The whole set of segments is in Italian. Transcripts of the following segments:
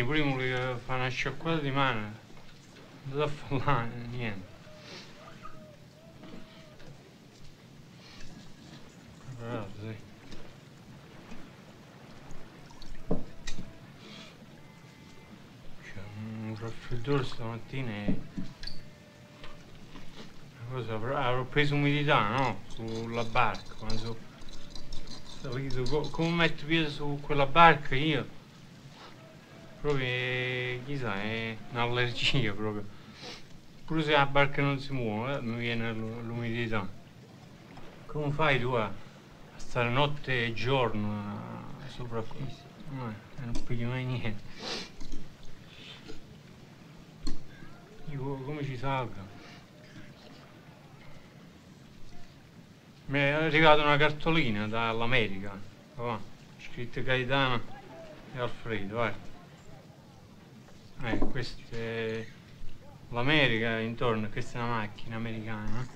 stamattina, prima volevo fare una sciacquata di mano. Non a fare niente. Sì. C'è un raffreddore stamattina e... Cosa, avrò, avrò preso umidità, no? Sulla barca, quando salito, co- come metto piede su quella barca io? Proprio, chissà, è un'allergia proprio. Pure se la barca non si muove, eh, mi viene l'u- l'umidità. Come fai tu a, stare notte e giorno eh, sopra questo? Eh, non pigli mai niente. Io come ci salga? Mi è arrivata una cartolina dall'America, va, scritto Gaetano e Alfredo, vai. Eh, questa è l'America intorno, questa è una macchina americana.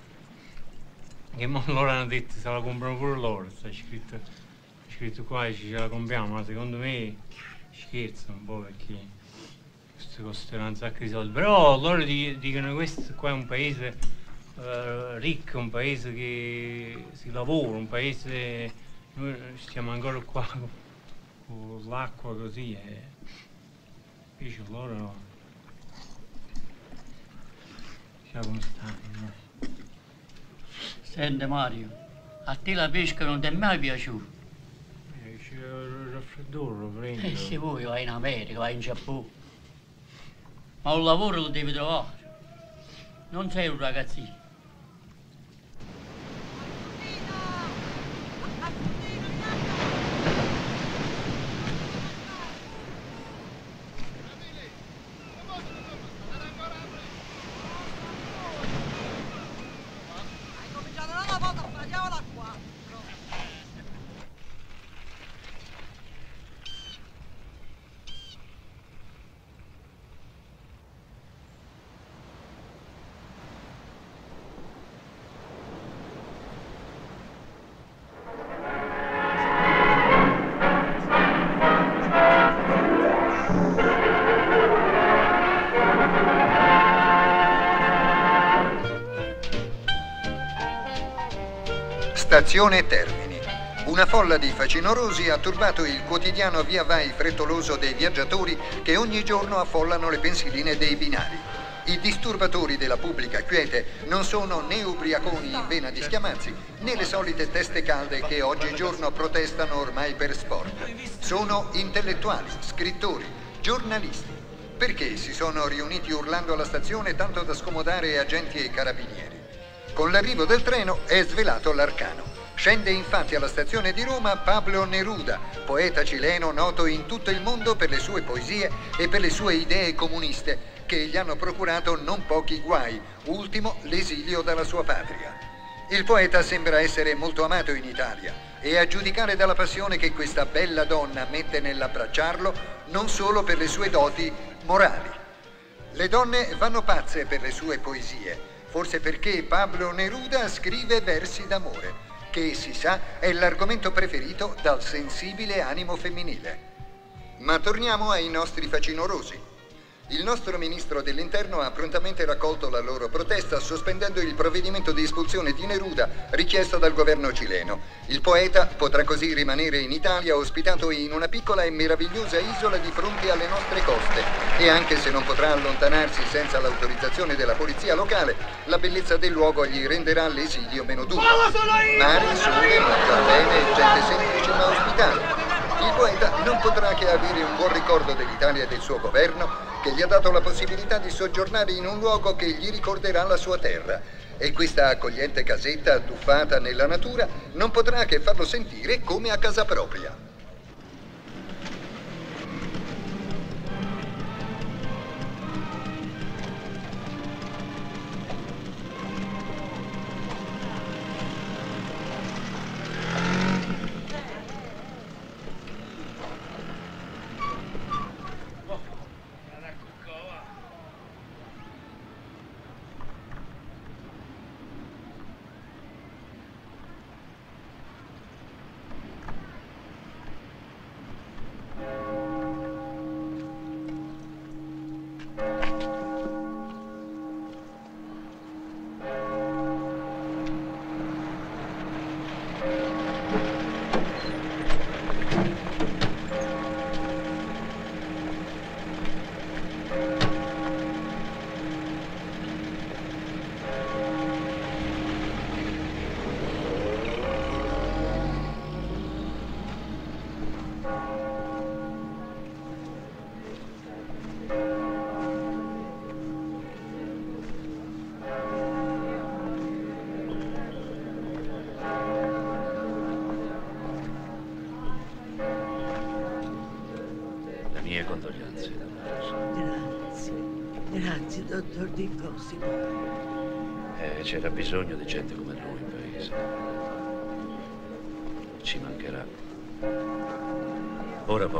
Che loro hanno detto se la comprano pure loro, sta scritto, scritto qua e ce la compriamo, ma secondo me scherzano un po' perché questo costerà un sacco di soldi. Però loro di- dicono questo qua è un paese eh, ricco, un paese che si lavora, un paese... Noi stiamo ancora qua con, l'acqua così e invece loro... Chissà come stanno. no? Senti Mario, a te la pesca non ti è mai piaciuta? Eh, C'è il raffreddore, lo prendo. Eh se vuoi vai in America, vai in Giappone. Ma un lavoro lo devi trovare. Non sei un ragazzino. Stazione Termini. Una folla di facinorosi ha turbato il quotidiano via vai frettoloso dei viaggiatori che ogni giorno affollano le pensiline dei binari. I disturbatori della pubblica quiete non sono né ubriaconi in vena di schiamazzi, né le solite teste calde che oggigiorno protestano ormai per sport. Sono intellettuali, scrittori, giornalisti. Perché si sono riuniti urlando alla stazione tanto da scomodare agenti e carabinieri? Con l'arrivo del treno è svelato l'arcano. Scende infatti alla stazione di Roma Pablo Neruda, poeta cileno noto in tutto il mondo per le sue poesie e per le sue idee comuniste, che gli hanno procurato non pochi guai, ultimo l'esilio dalla sua patria. Il poeta sembra essere molto amato in Italia e a giudicare dalla passione che questa bella donna mette nell'abbracciarlo, non solo per le sue doti morali. Le donne vanno pazze per le sue poesie, forse perché Pablo Neruda scrive versi d'amore, che si sa è l'argomento preferito dal sensibile animo femminile. Ma torniamo ai nostri facinorosi. Il nostro ministro dell'Interno ha prontamente raccolto la loro protesta sospendendo il provvedimento di espulsione di Neruda richiesto dal governo cileno. Il poeta potrà così rimanere in Italia ospitato in una piccola e meravigliosa isola di fronte alle nostre coste e anche se non potrà allontanarsi senza l'autorizzazione della polizia locale, la bellezza del luogo gli renderà l'esilio meno duro. Mare, sole, mangiar bene, gente semplice ma ospitale. Il poeta non potrà che avere un buon ricordo dell'Italia e del suo governo che gli ha dato la possibilità di soggiornare in un luogo che gli ricorderà la sua terra. E questa accogliente casetta tuffata nella natura non potrà che farlo sentire come a casa propria.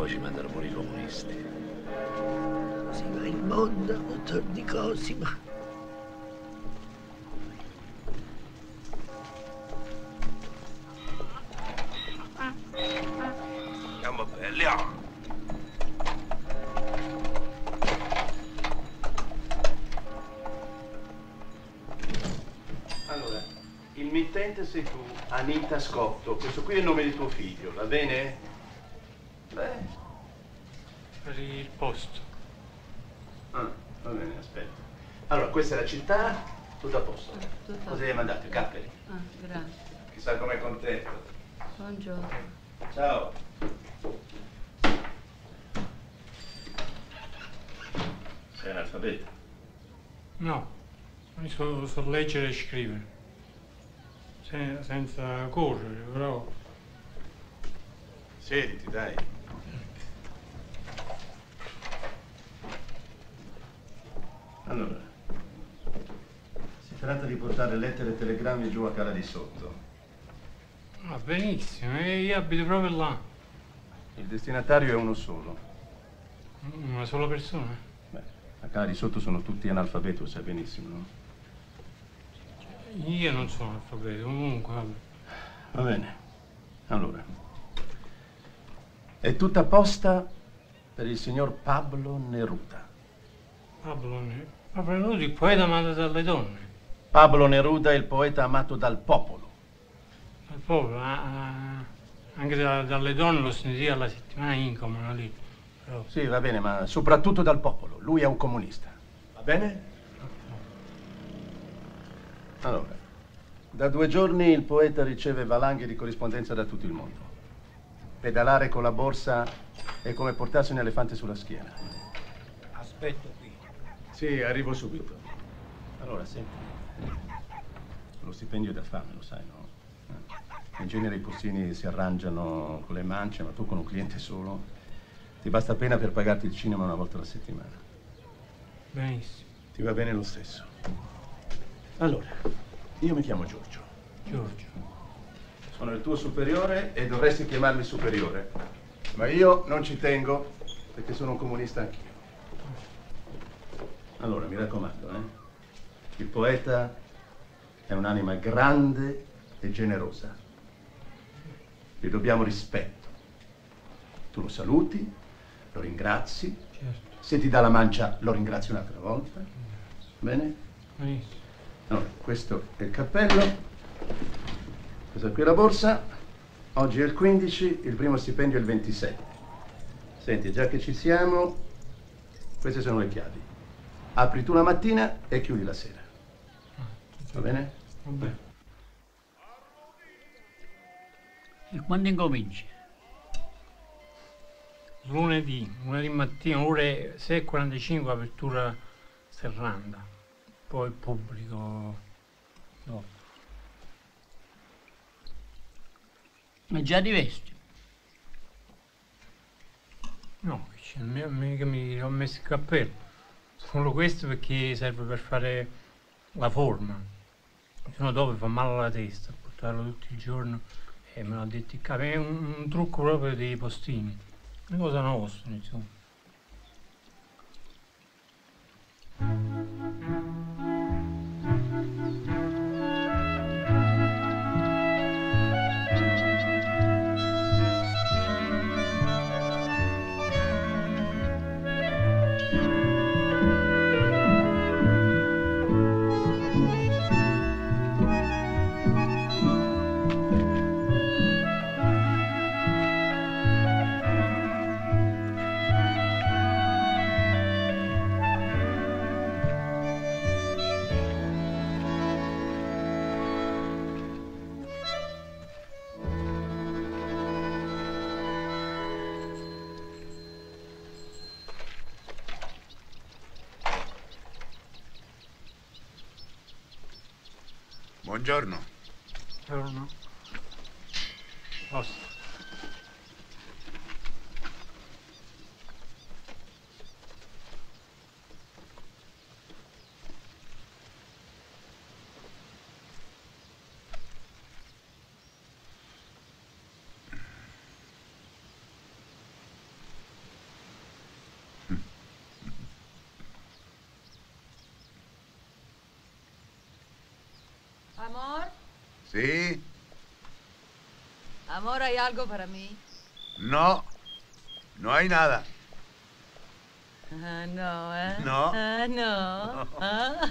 Poi ci mandano pure i comunisti. Si va il mondo, dottor Di Cosimo. Siamo belli, ah! Allora, il mittente sei tu, Anita Scotto. Questo qui è il nome di tuo figlio, va bene? Beh. Per il posto. Ah, va bene, aspetta. Allora, questa è la città, tutto a posto. Tutto. Cosa gli hai mandato? I capperi? Ah, grazie. Chissà com'è contento. Buongiorno. Ciao. Sei analfabeta? No, non so, so leggere e scrivere. Se- senza correre, però. Siediti, dai. Allora, tratta di portare lettere e telegrammi giù a Cala di Sotto. Ah, benissimo, e io abito proprio là. Il destinatario è uno solo. Una sola persona. Beh, a Cala di Sotto sono tutti analfabeti, lo sai benissimo, no? Io non sono alfabetico, comunque, vabbè. Va bene. Allora, è tutta apposta per il signor Pablo Neruda. Pablo, ne- Pablo Neruda, il poeta amato dalle donne. Pablo Neruda è il poeta amato dal popolo. Al popolo, ah, anche da- dalle donne lo sentiva alla settimana incomuna lì. Però, Sì, va bene, ma soprattutto dal popolo. Lui è un comunista. Va bene? Allora, da due giorni il poeta riceve valanghe di corrispondenza da tutto il mondo. Pedalare con la borsa è come portarsi un elefante sulla schiena. Aspetto qui. Sì, arrivo subito. Allora, senti. Lo stipendio è da fame, lo sai, no? Eh. In genere i postini si arrangiano con le mance, ma tu con un cliente solo ti basta appena per pagarti il cinema una volta alla settimana. benissimo. Ti va bene lo stesso. Allora, io mi chiamo Giorgio. Giorgio. Sono il tuo superiore e dovresti chiamarmi superiore. Ma io non ci tengo perché sono un comunista anch'io. Allora, mi raccomando, eh? Il poeta è un'anima grande e generosa. Gli dobbiamo rispetto. Tu lo saluti, lo ringrazi. Certo, Se ti dà la mancia, lo ringrazi un'altra volta. Bene? benissimo. Allora, questo è il cappello. Questa qui è la borsa. Oggi è il 15, il primo stipendio è il 27. Senti, già che ci siamo, queste sono le chiavi. Apri tu la mattina e chiudi la sera. Va bene? Vabbè. E quando incominci? Lunedì, lunedì mattina, ore 6.45, apertura serranda. Poi pubblico dopo. Ma già ti vesti? No, che c'è, mi- mica mi ho messo il cappello. Solo questo perché serve per fare la forma. Se no dopo fa male alla testa, portarlo tutto il giorno e me l'ha detto il capo. È un, un trucco proprio dei postini. Una cosa nostra, insomma. Buongiorno. Amor, Sí, amor, ¿hay algo para mí? no, no hay nada. Ah, no, ¿eh? No. Ah, no. Ah.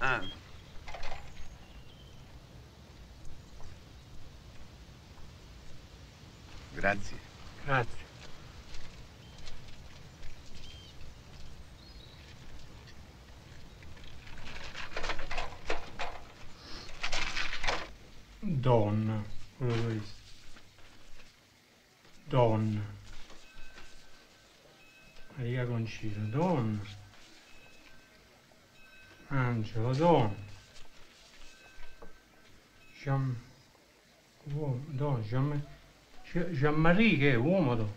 Ah. Grazie. Grazie. Donna, quello questo. Donna. Maria Concino, donna. Angelo, donna. Gian... Uomo, donna, Gian... Gianmaria che è uomo, donna.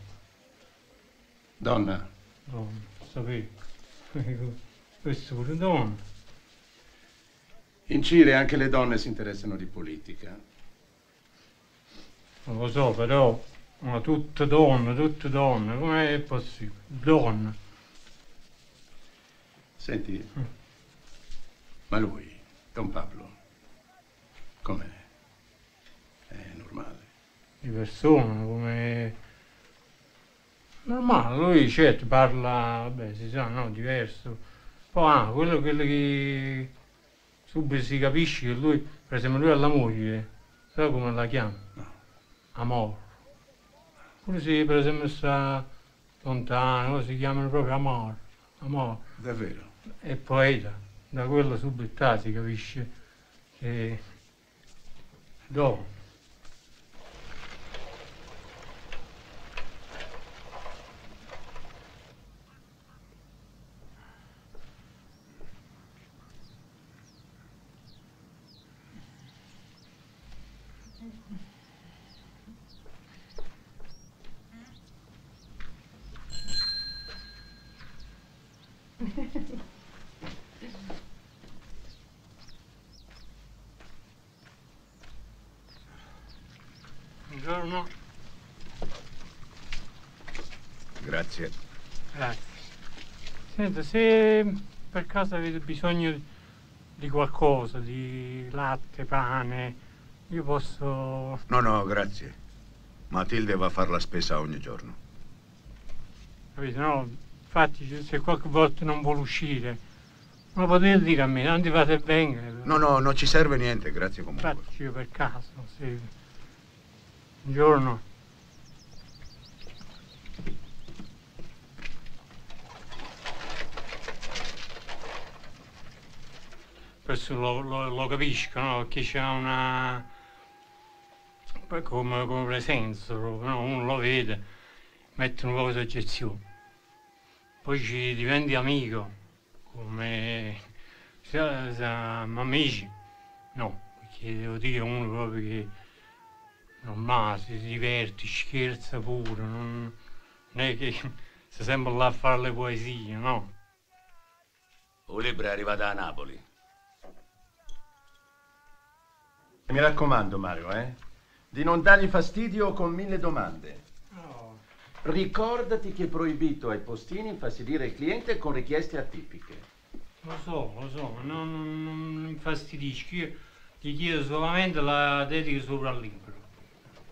Donna, Donna, sapevo. Questo pure donna. in Cile anche le donne si interessano di politica. Non lo so, però, ma tutte donne, tutte donne, com'è possibile? Donne. Senti, ma lui, Don Pablo, com'è? Di persona, come... Normale, lui certo parla, vabbè, si sa, no, diverso. Poi, ah, quello, quello che subito si capisce che lui, per esempio, lui ha la moglie, sai come la chiama? No. Amor. Pure se per esempio sta lontano, si chiamano proprio Amor. Amor. Davvero? È poeta, da quello subito si capisce che... Do. Buongiorno. Grazie. Grazie. Senta, se per caso avete bisogno di qualcosa, di latte, pane, io posso... No, no, grazie. Matilde va a fare la spesa ogni giorno. Capite, no? Infatti se qualche volta non vuole uscire, lo potete dire a me, tanto fate venga. No, no, non ci serve niente, grazie comunque. Infatti io per caso, sì. Buongiorno. Questo lo, lo- lo capisco, no? Perché c'è una... come, come presenza, no? Uno lo vede, mette un po' di soggezione. Poi ci diventi amico, come... Siamo siamo amici. No, perché devo dire uno proprio che normale, si diverte, scherza pure, non, non è che sta sempre là a fare le poesie, no? Un libro è arrivato a Napoli. Mi raccomando, Mario, eh? Di non dargli fastidio con mille domande. Ricordati che è proibito ai postini infastidire il cliente con richieste atipiche. Lo so, lo so, non, non, infastidisci, io ti chiedo solamente la dedica sopra al libro.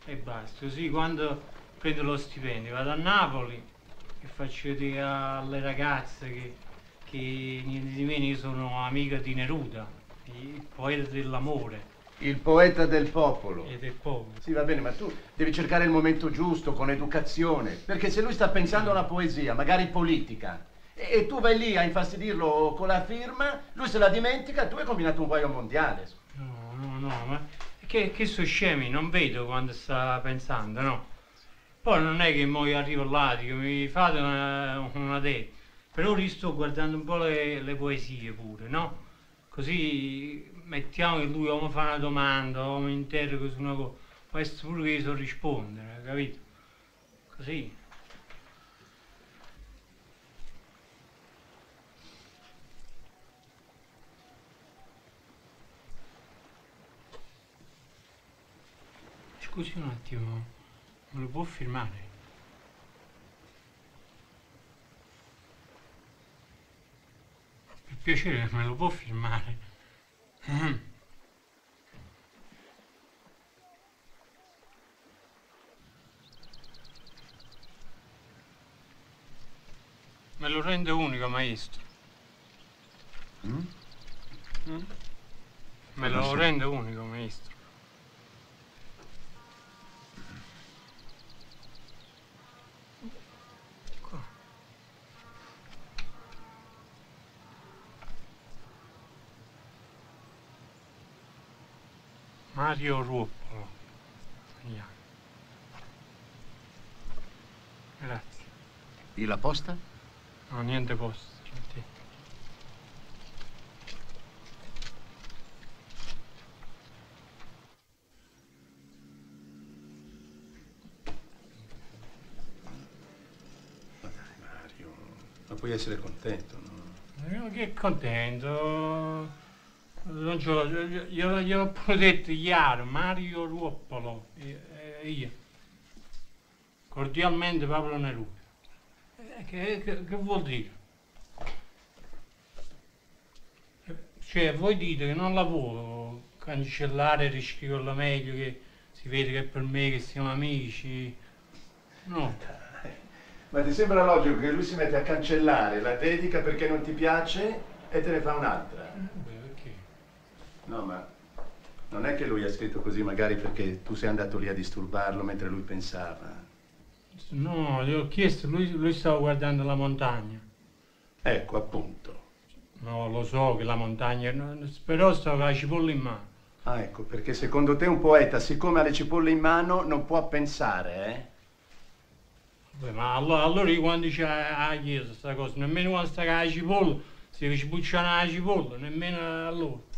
E basta, così quando prendo lo stipendio vado a Napoli e faccio vedere alle ragazze che, che niente di meno io sono amica di Neruda, il poeta dell'amore Il poeta del popolo. e del popolo. Sì, va bene, ma tu devi cercare il momento giusto, con educazione. Perché se lui sta pensando a una poesia, magari politica, e, e tu vai lì a infastidirlo con la firma, lui se la dimentica, tu hai combinato un guaio mondiale. No, no, no, ma che, che sono scemi, non vedo quando sta pensando, no? Poi non è che mo io arrivo là, dico mi fate una, una te. Per ora io sto guardando un po' le, le poesie pure, no? Così mettiamo che lui o mi fa una domanda o mi interroga su una cosa, essere pure che io so rispondere, capito? Così. Scusi un attimo, me lo può firmare? Per piacere, me lo può firmare? Mm. Me lo rende unico, maestro. Mm? Mm? Me lo rende unico, maestro. Mario Ruoppolo. Grazie. E la posta? No, niente ma puoi essere contento, no? Che contento. L'ho- glielo, glielo ho detto chiaro, Mario Ruoppolo, io. Cordialmente Paolo Neruda. Eh, Che, che- che vuol dire? Cioè, voi dite che non la può cancellare riscriverla meglio, che si vede che è per me, che siamo amici. No. Ma ti sembra logico che lui si mette a cancellare la dedica perché non ti piace e te ne fa un'altra? No, ma non è che lui ha scritto così magari perché tu sei andato lì a disturbarlo mentre lui pensava. No, gli ho chiesto, lui, lui stava guardando la montagna. Ecco, appunto. No, lo so che la montagna, però stava con la cipolla in mano. Ah, ecco, perché secondo te un poeta, siccome ha le cipolle in mano, non può pensare, eh? Beh, ma allora, allora io quando c'è a chiesa sta cosa, nemmeno quando sta con la cipolla, si ci bucciano la cipolla, nemmeno allora.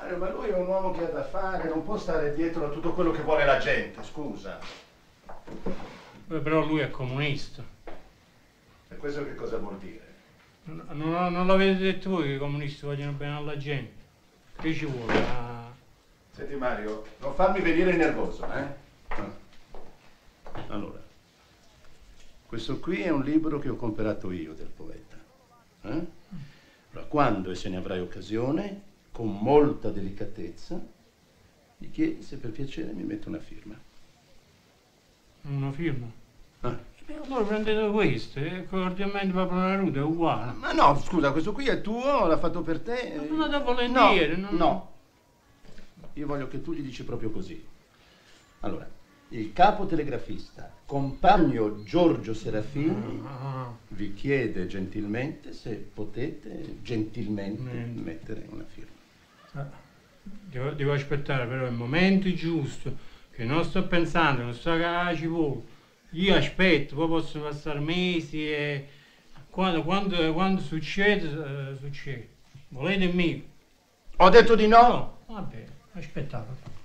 Ma Mario, ma lui è un uomo che ha da fare, non può stare dietro a tutto quello che vuole la gente, scusa. Beh, però lui è comunista. E questo che cosa vuol dire? Non, non, non l'avete detto voi che i comunisti vogliono bene alla gente. Che ci vuole? Ah, Senti Mario, non farmi venire nervoso, eh? Ah. Allora, questo qui è un libro che ho comprato io del poeta. eh? Allora, quando e se ne avrai occasione, con molta delicatezza, gli chiedi se per piacere mi mette una firma. una firma. Ah. E allora prendete questo, e cordialmente Paolo Neruda è uguale. Ma no, scusa, questo qui è tuo, l'ha fatto per te. Ma non da volentieri, no, non- no. Io voglio che tu gli dici proprio così. Allora, il capo telegrafista, compagno Giorgio Serafini, Ah, vi chiede gentilmente se potete gentilmente Mm. mettere una firma. Ah. Devo, devo aspettare però il momento giusto, che non sto pensando, non sto con la cipolla. Io aspetto, poi possono passare mesi e quando, quando- quando succede, eh, succede. Volete il mio? Ho detto di no! No, vabbè, aspettate.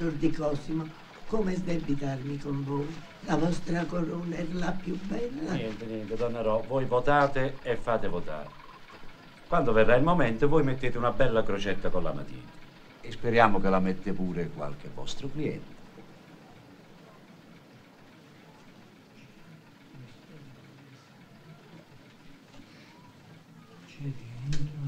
dottor Di Cosimo, come sdebitarmi con voi? La vostra corona è la più bella. Niente, niente, donna Ro, voi votate e fate votare. Quando verrà il momento voi mettete una bella crocetta con la matita. E speriamo che la mette pure qualche vostro cliente. C'è dentro.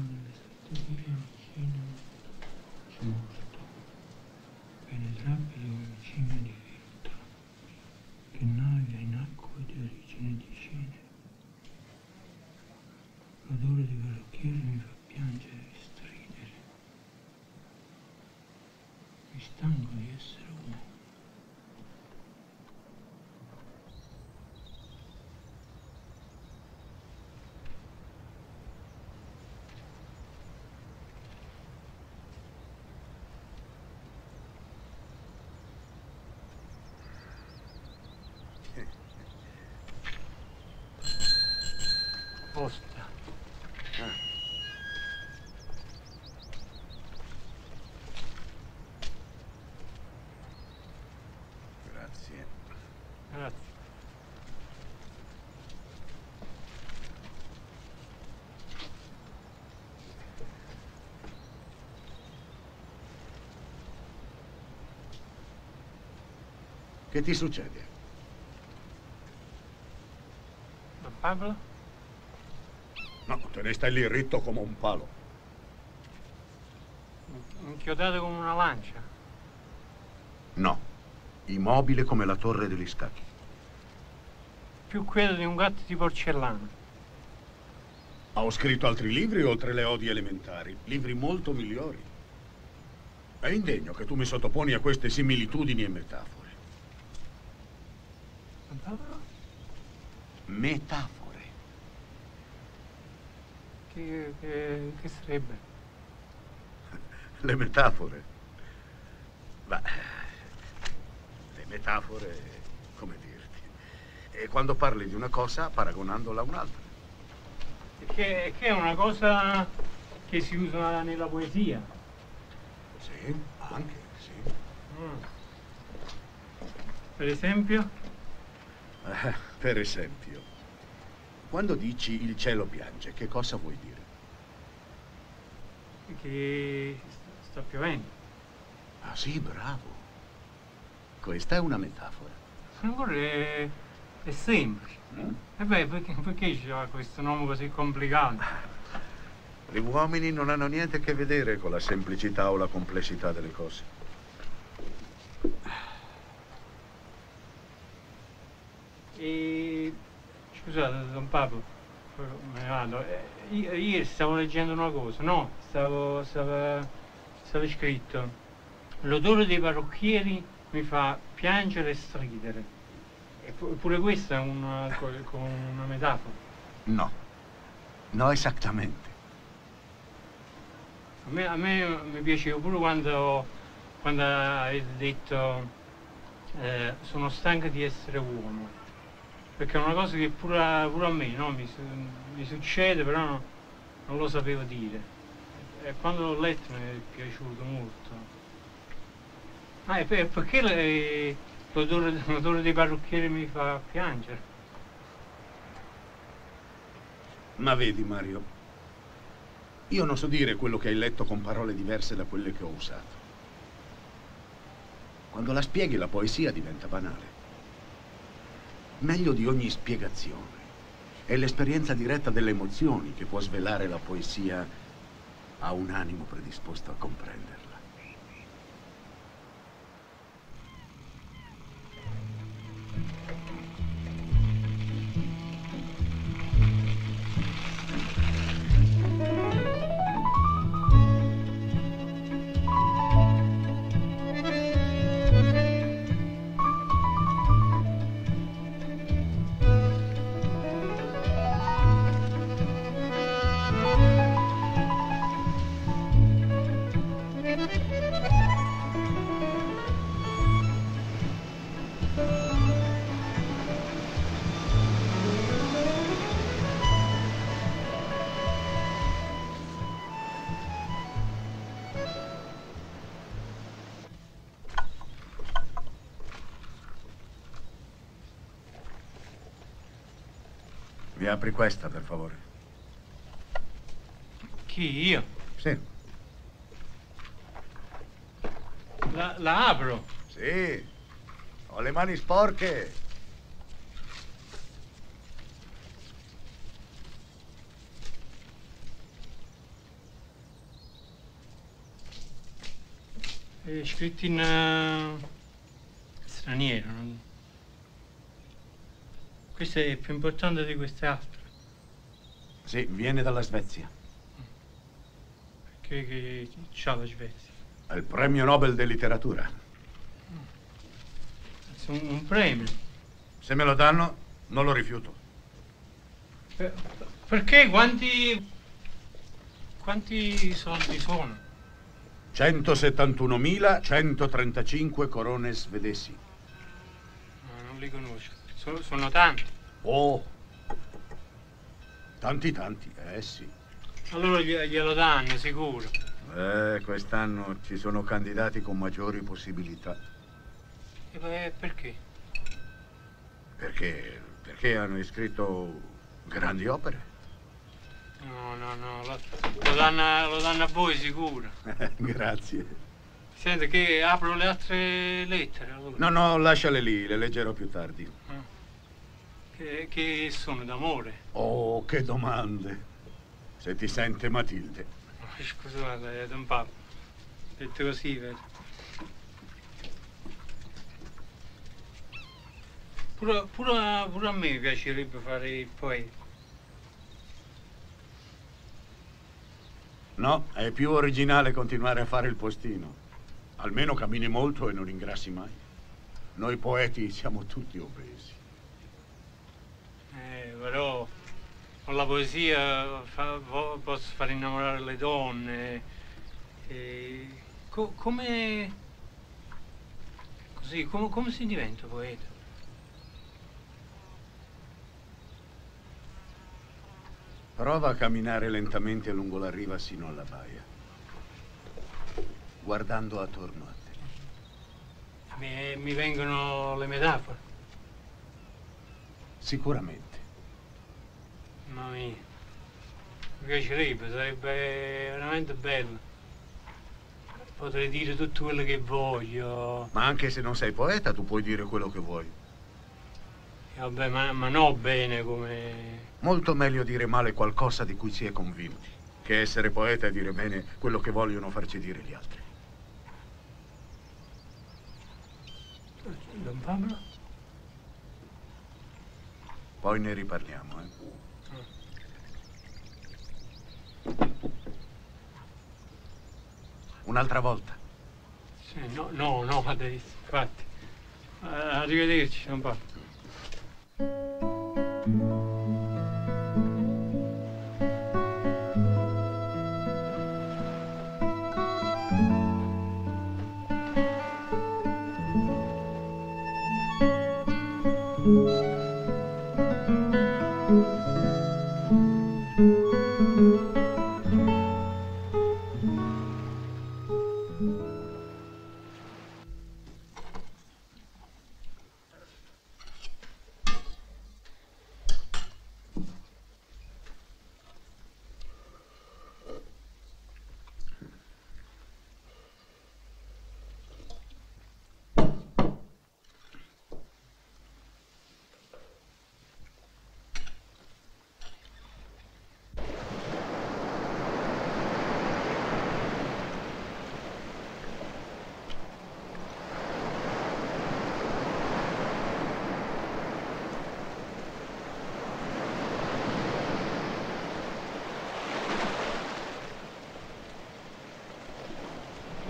Che ti succede? Don Pablo? No, te ne stai lì ritto come un palo. Inchiodato come una lancia. No, immobile come la torre degli scacchi. Più quieto di un gatto di porcellana. Ho scritto altri libri oltre le odie elementari, libri molto migliori. È indegno che tu mi sottoponi a queste similitudini e metafore. Metafore. Che, che, che sarebbe? Le metafore. Beh, le metafore, come dirti? È quando parli di una cosa paragonandola a un'altra. Che, che è una cosa che si usa nella poesia. Sì, anche, sì. Mm. Per esempio? Per esempio, quando dici il cielo piange, che cosa vuoi dire? Che sta piovendo. Ah sì, bravo. Questa è una metafora. Ancora è, è semplice. Mm? E beh, perché, perché c'è questo nome così complicato? Gli uomini non hanno niente a che vedere con la semplicità o la complessità delle cose. E scusate, Don Pablo, me ne vado. Eh, Ieri stavo leggendo una cosa, no? Stavo, stava, stava scritto. L'odore dei parrucchieri mi fa piangere e stridere. E pu- pure questa è una, una metafora. No, no esattamente. A me, a me mi piaceva pure quando, quando avete detto eh, sono stanco di essere uomo. Perché è una cosa che pure a, pure a me no? mi, mi succede, però no- non lo sapevo dire. E quando l'ho letto mi è piaciuto molto. Ah, e per- perché l'odore dei parrucchieri mi fa piangere? Ma vedi, Mario, io non so dire quello che hai letto con parole diverse da quelle che ho usato. Quando la spieghi la poesia diventa banale. Meglio di ogni spiegazione è l'esperienza diretta delle emozioni che può svelare la poesia a un animo predisposto a comprenderla. Mi apri questa, per favore? Chi io? Sì. La, la apro. Sì. Ho le mani sporche. È scritto in eh, straniero. non- Questo è più importante di queste altre. Sì, viene dalla Svezia. Perché che c'ha la Svezia? È il premio Nobel di letteratura. Un, un premio. Se me lo danno, non lo rifiuto. Per- perché quanti... quanti soldi sono? 171.135 corone svedesi. No, non li conosco. So- sono tanti. Oh! Tanti tanti, eh sì. Allora gli- glielo danno, sicuro. Eh, quest'anno ci sono candidati con maggiori possibilità. E beh, perché? Perché? Perché hanno iscritto grandi opere. No, no, no, lo, lo danno, lo danno a voi sicuro. Grazie. Senti che apro le altre lettere allora. No, no, lasciale lì, le leggerò più tardi. Che, che sono d'amore. Oh, che domande. Se ti sente Matilde. Scusate, Don Pablo. Detto così, vedi. Pure, pure, pure a me piacerebbe fare il poeta. No, è più originale continuare a fare il postino. Almeno cammini molto e non ingrassi mai. Noi poeti siamo tutti obesi. Però con la poesia fa- posso far innamorare le donne. E co- come... Così, come, come si diventa poeta? Prova a camminare lentamente lungo la riva sino alla baia, guardando attorno a te. Mi, mi vengono le metafore. Sicuramente. Mamma mia. Mi piacerebbe, sarebbe veramente bello. Potrei dire tutto quello che voglio. Ma anche se non sei poeta, tu puoi dire quello che vuoi. E vabbè, ma, ma no bene come... Molto meglio dire male qualcosa di cui si è convinti, che essere poeta e dire bene quello che vogliono farci dire gli altri. Don Pablo? Poi ne riparliamo, eh. Un'altra volta. Sì, no, no, no, adesso, infatti. Eh, Arrivederci, Don Pablo.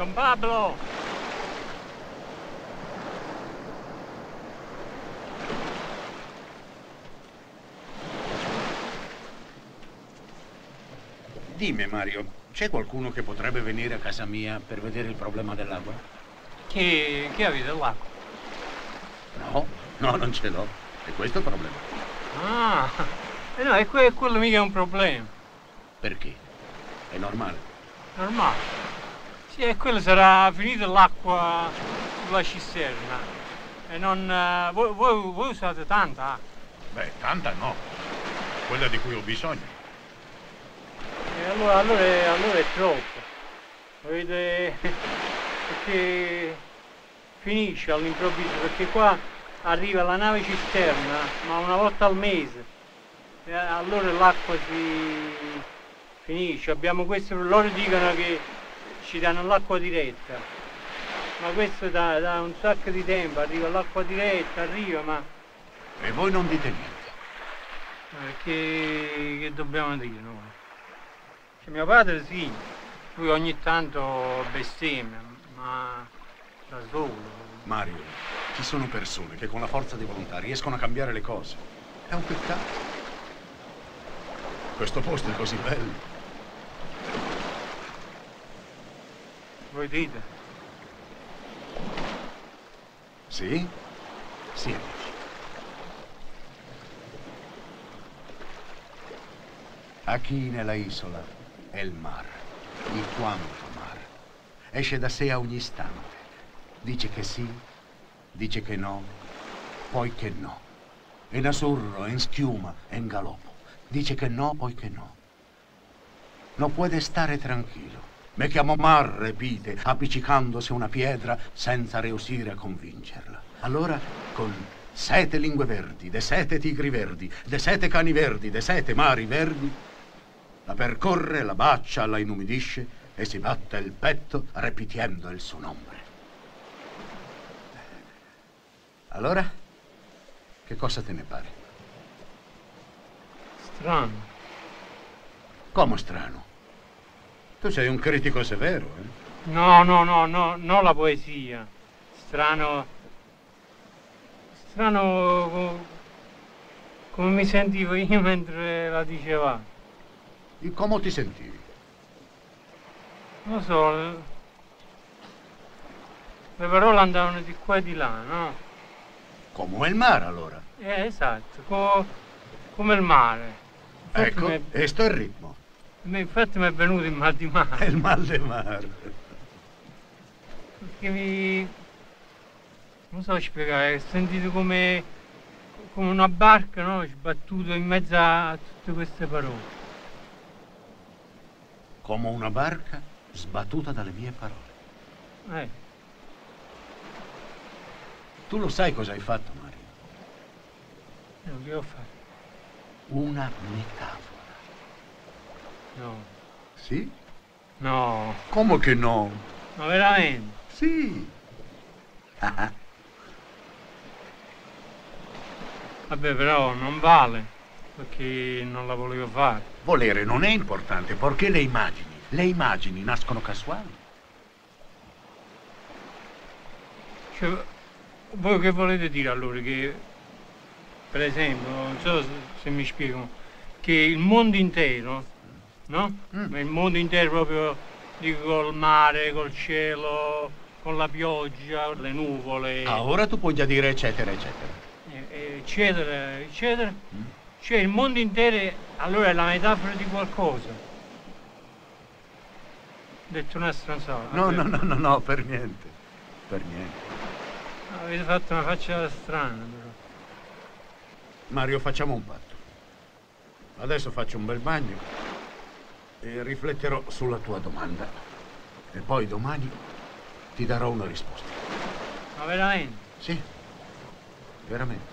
Don Pablo! Dimmi, Mario, c'è qualcuno che potrebbe venire a casa mia per vedere il problema dell'acqua? Che, che avete l'acqua? No, no, non ce l'ho. E questo è il problema. Ah, eh no, e que- quello mica è un problema. Perché? È normale. Normale. Sì, e quello sarà finita l'acqua sulla cisterna. E non... eh, voi, voi- voi usate tanta acqua. Beh, tanta no. Quella di cui ho bisogno. E allora, allora, è- allora è troppo. Avete... perché finisce all'improvviso, perché qua arriva la nave cisterna, ma una volta al mese. E allora l'acqua si finisce. Abbiamo questo, loro dicono che ci danno l'acqua diretta. Ma questo da, da un sacco di tempo, arriva l'acqua diretta, arriva, ma E voi non dite niente. eh, che, che dobbiamo dire noi? Cioè, mio padre sì, Lui ogni tanto bestemmia, ma da solo. Mario, ci sono persone che con la forza di volontà riescono a cambiare le cose. È un peccato. Questo posto è così bello. Voi dite? Sì? Sì, amici. Aquí nella isola è il mar, il quanto mar. Esce da sé a ogni istante. Dice che sì, dice che no, poi che no. En azzurro, en schiuma, en galoppo. Dice che no, poi che no. No puede stare tranquillo. Me chiamo mar, repite, appiccicandosi a una pietra senza riuscire a convincerla. Allora, con sette lingue verdi, de sette tigri verdi, de sette cani verdi, de sette mari verdi, la percorre, la bacia, la inumidisce e si batte il petto ripetendo il suo nome. Allora, che cosa te ne pare? Strano. Come strano? Tu sei un critico severo, eh? No, no, no, no, non la poesia. Strano. Strano co- come mi sentivo io mentre la diceva. E come ti sentivi? Non lo so. le- Le parole andavano di qua e di là, no? Come il mare, allora. Eh, esatto, co- come il mare. Infatti Ecco, mi è- il ritmo. Infatti mi è venuto il mal di mare. il mal del mare. Perché mi. non so spiegare, ho sentito come, come una barca, no? Sbattuto in mezzo a tutte queste parole. Come una barca sbattuta dalle mie parole. Eh, Tu lo sai cosa hai fatto, Mario? io che ho fatto? Una metafora. No, Sì? no, Come che no? ma veramente. Sì. Ah, Vabbè, però non vale, perché non la volevo fare. volere non è importante, perché le immagini, le immagini nascono casuali. Cioè, voi che volete dire allora? Che, per esempio, non so se, se mi spiego, che il mondo intero, no? Mm. Il mondo intero proprio, dico, col mare, col cielo, con la pioggia, le nuvole, Ah, ora tu puoi già dire eccetera, eccetera. eh, eccetera, eccetera. Mm. Cioè il mondo intero allora è la metafora di qualcosa. Detto una stronzata. No, no, no, no, no, per niente. Per niente. Avete fatto una faccia strana però. Mario, facciamo un patto. Adesso faccio un bel bagno e rifletterò sulla tua domanda. E poi domani ti darò una risposta. Ma veramente? Sì, veramente.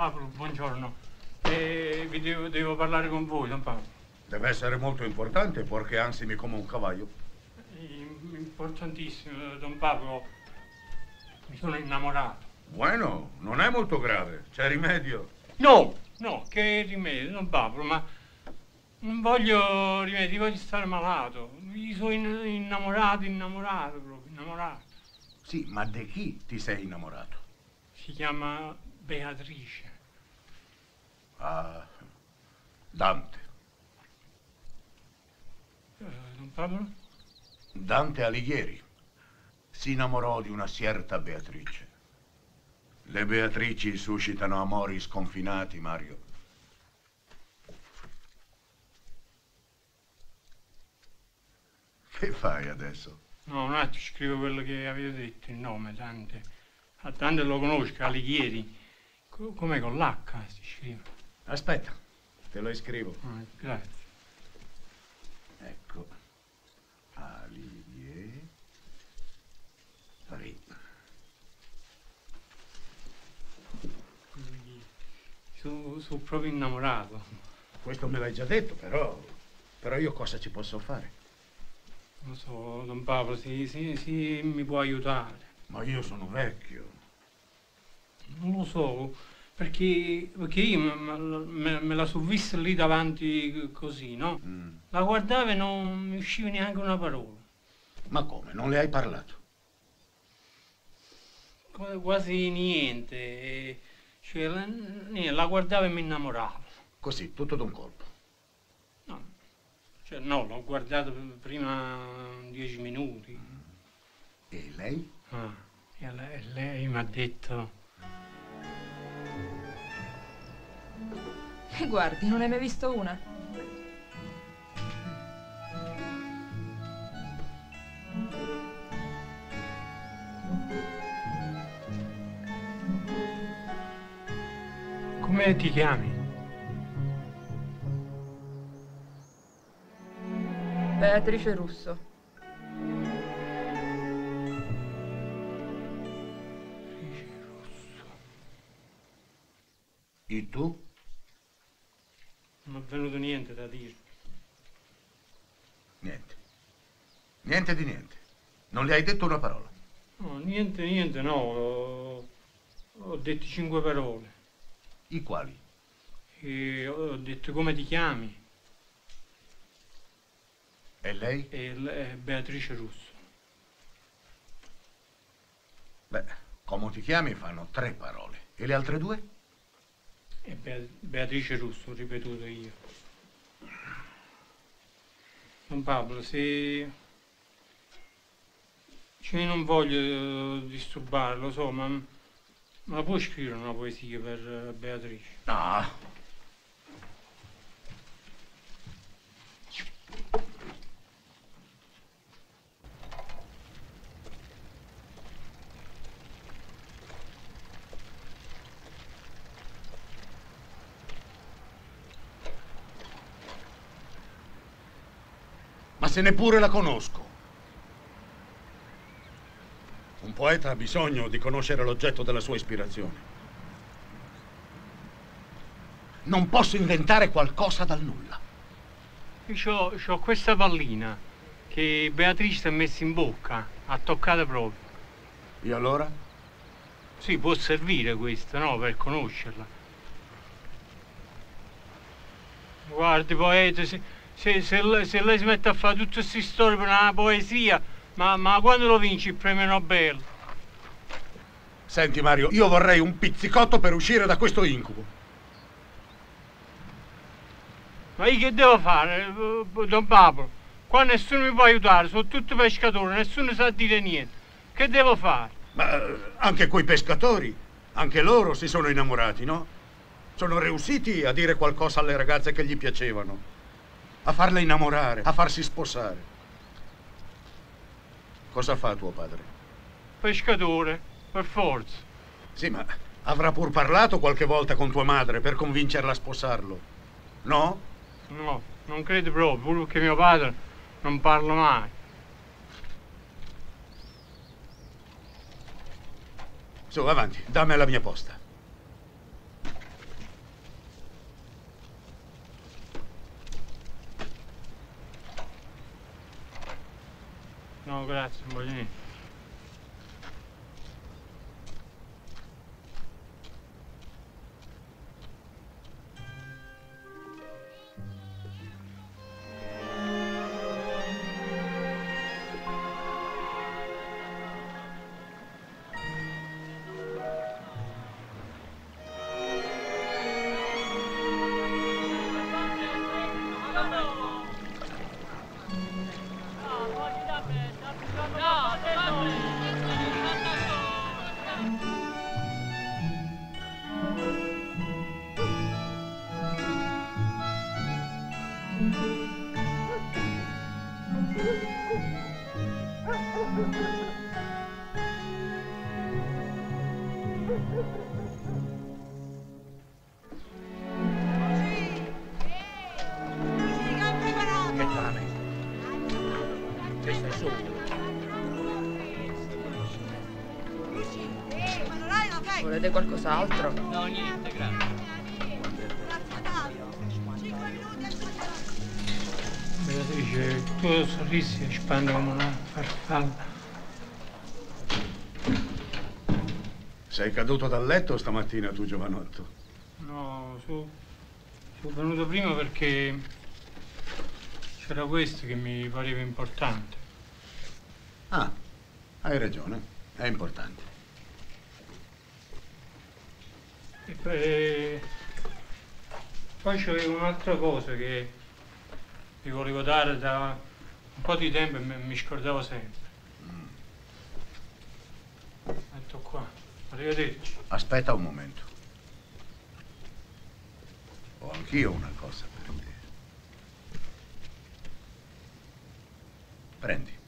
Pablo, buongiorno. Eh, vi devo, devo parlare con voi, Don Pablo. Deve essere molto importante perché ansimi come un cavallo. Im- Importantissimo, Don Pablo. Mi sono innamorato. Bueno, non è molto grave, c'è rimedio. No, no, che rimedio, Don Pablo, ma non voglio rimedi, voglio stare malato. Mi sono in- innamorato, innamorato proprio, innamorato. Sì, ma di chi ti sei innamorato? Si chiama Beatrice. Ah, Dante. Eh, Don Pablo? Dante Alighieri si innamorò di una certa Beatrice. Le Beatrici suscitano amori sconfinati, Mario. Che fai adesso? No, un attimo scrivo quello che avete detto, il nome, Dante. A Dante lo conosco, Alighieri. Co- Com'è con l'H si scrive? Aspetta, te lo scrivo. Ah, grazie. Ecco. Alighieri. Sono, sono proprio innamorato. Questo me l'hai già detto, però, però io cosa ci posso fare? Non so, Don Pablo, si, si, si mi può aiutare. Ma io sono vecchio. Non lo so, perché, perché io me, me- la sono vista lì davanti così, no? La guardavo e non mi usciva neanche una parola. Ma come? Non le hai parlato? Qu- Quasi niente. Cioè, la, la guardavo e mi innamoravo. Così, tutto d'un colpo. Cioè, no, l'ho guardato prima dieci minuti. E lei? Ah, e lei, lei mi ha detto... Guardi, non hai mai visto una? Come ti chiami? Beatrice Russo. E tu? Non è venuto niente da dire. Niente. Niente di niente. Non le hai detto una parola. No, niente, niente, no. Ho, ho detto cinque parole. I quali? E ho detto come ti chiami? E lei? E l- è Beatrice Russo. Beh, come ti chiami fanno tre parole. E le altre due? E Bea- Beatrice Russo, ho ripetuto io. Don Pablo, se... Cioè, io non voglio eh, disturbare, lo so, ma... Ma puoi scrivere una poesia per eh, Beatrice? No. Se neppure la conosco. Un poeta ha bisogno di conoscere l'oggetto della sua ispirazione. Non posso inventare qualcosa dal nulla. Io ho questa pallina che Beatrice ha messo in bocca, ha toccato proprio. E allora? Sì, può servire questa, no, per conoscerla. Guardi, poeta, se, se, se lei, se lei si mette a fare tutte queste storie per una poesia, ma, ma quando lo vinci il premio Nobel? Senti Mario, io vorrei un pizzicotto per uscire da questo incubo. Ma io che devo fare, eh, Don Pablo? Qua nessuno mi può aiutare, sono tutti pescatori, nessuno sa dire niente. Che devo fare? Ma eh, anche quei pescatori, anche loro si sono innamorati, no? Sono riusciti a dire qualcosa alle ragazze che gli piacevano, a farle innamorare, a farsi sposare. Cosa fa tuo padre? Pescatore, per forza. Sì, ma avrà pur parlato qualche volta con tua madre per convincerla a sposarlo, no? No, non credo proprio, pure perché mio padre non parla mai. Su, avanti, dammi la mia posta. No, grazie, non voglio niente. Sei caduto dal letto stamattina tu, giovanotto? No, sono venuto prima perché c'era questo che mi pareva importante. Ah, hai ragione, è importante. E poi, poi c'avevo un'altra cosa che vi volevo dare da un po' di tempo e mi scordavo sempre. Metto qua. Arrivederci. Aspetta un momento. Ho anch'io una cosa per te. Prendi.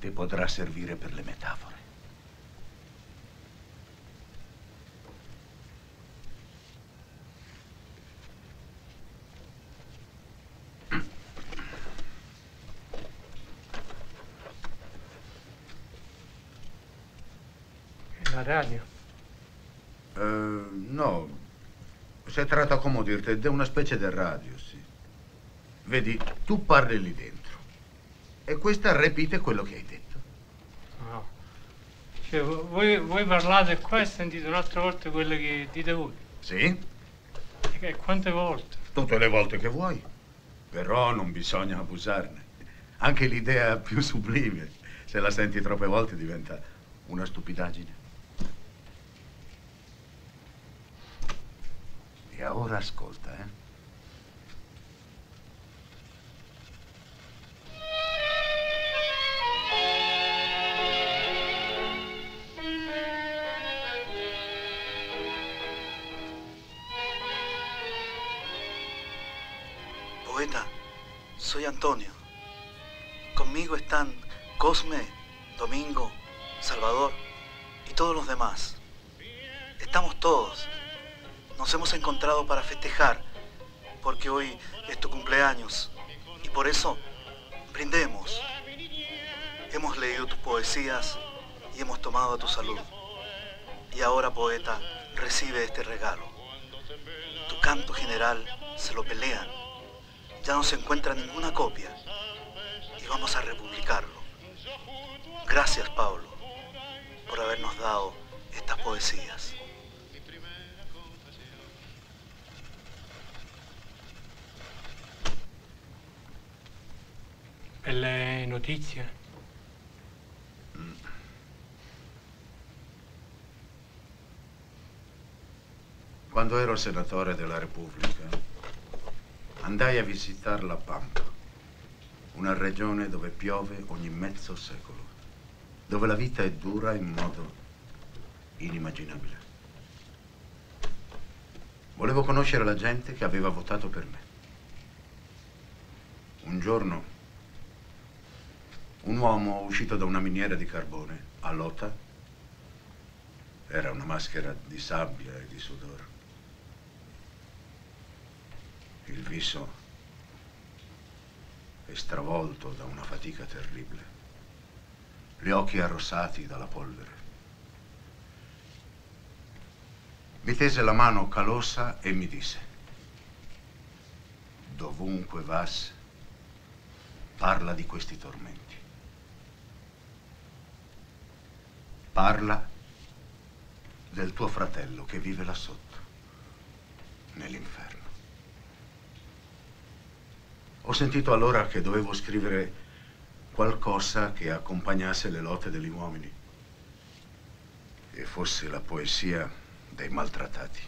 Ti potrà servire per le metafore. E la radio. Eh, no, si tratta come dirti, è una specie di radio, sì. Vedi, tu parli lì dentro e questa ripete quello che hai detto. No. Cioè, voi, voi parlate qua e sentite un'altra volta quello che dite voi. Sì? E quante volte? Tutte le volte che vuoi. Però non bisogna abusarne. Anche l'idea più sublime, se la senti troppe volte, diventa una stupidaggine. E ora ascolta, eh. Poeta, soy Antonio. Conmigo están Cosme, Domingo, Salvador y todos los demás. Estamos todos. Nos hemos encontrado para festejar, porque hoy es tu cumpleaños. Y por eso, brindemos. Hemos leído tus poesías y hemos tomado a tu salud. Y ahora, poeta, recibe este regalo. Tu canto general se lo pelean. Ya no se encuentra ninguna copia. Y vamos a republicarlo. Gracias, Pablo, por habernos dado estas poesías. Belle notizie. Quando ero senatore della Repubblica, andai a visitare la Pampa, una regione dove piove ogni mezzo secolo, dove la vita è dura in modo inimmaginabile. Volevo conoscere la gente che aveva votato per me. Un giorno, un uomo uscito da una miniera di carbone a Lota era una maschera di sabbia e di sudore. Il viso è stravolto da una fatica terribile. Gli occhi arrossati dalla polvere. Mi tese la mano calosa e mi disse, dovunque vas, parla di questi tormenti. Parla del tuo fratello che vive là sotto, nell'inferno. Ho sentito allora che dovevo scrivere qualcosa che accompagnasse le lotte degli uomini e fosse la poesia dei maltrattati.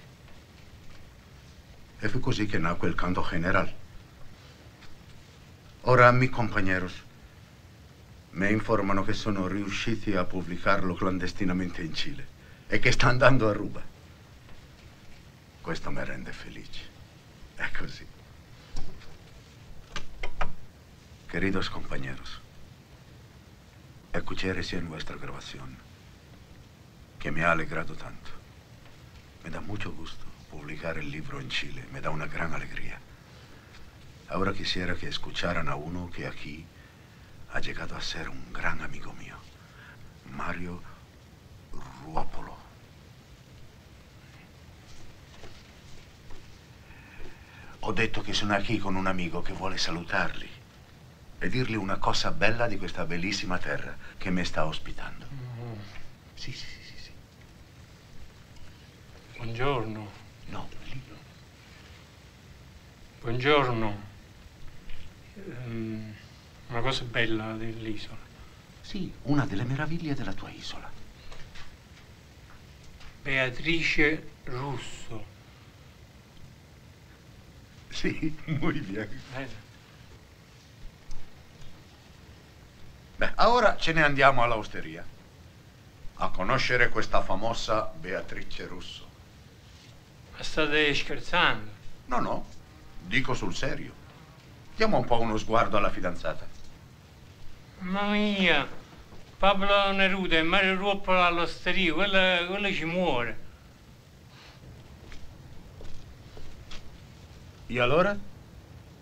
E fu così che nacque il canto general. Ora, mi compañeros, mi informano che sono riusciti a pubblicarlo clandestinamente in Cile e che sta andando a ruba. Questo mi rende felice. È così. Queridos compañeros, escuchéres en vuestra grabación, que me ha alegrado tanto. Me da mucho gusto publicar el libro en Chile, me da una gran alegría. Ahora quisiera que escucharan a uno que aquí ha llegado a ser un gran amigo mío, Mario Ruopolo. Ho detto che sono qui con un amico che vuole salutarli e dirgli una cosa bella di questa bellissima terra che mi sta ospitando. Mm. Sì, sì, sì, sì, sì. Buongiorno. No, lì. Buongiorno. Ehm, una cosa bella dell'isola. Sì, una delle meraviglie della tua isola. Beatrice Russo. Sì, muy bien. Eh, Beh, ora ce ne andiamo all'osteria a conoscere questa famosa Beatrice Russo. ma state scherzando? No, no, dico sul serio. Diamo un po' uno sguardo alla fidanzata. Mamma mia, Pablo Neruda e Mario Ruoppola all'osteria, quello, quello ci muore. E allora?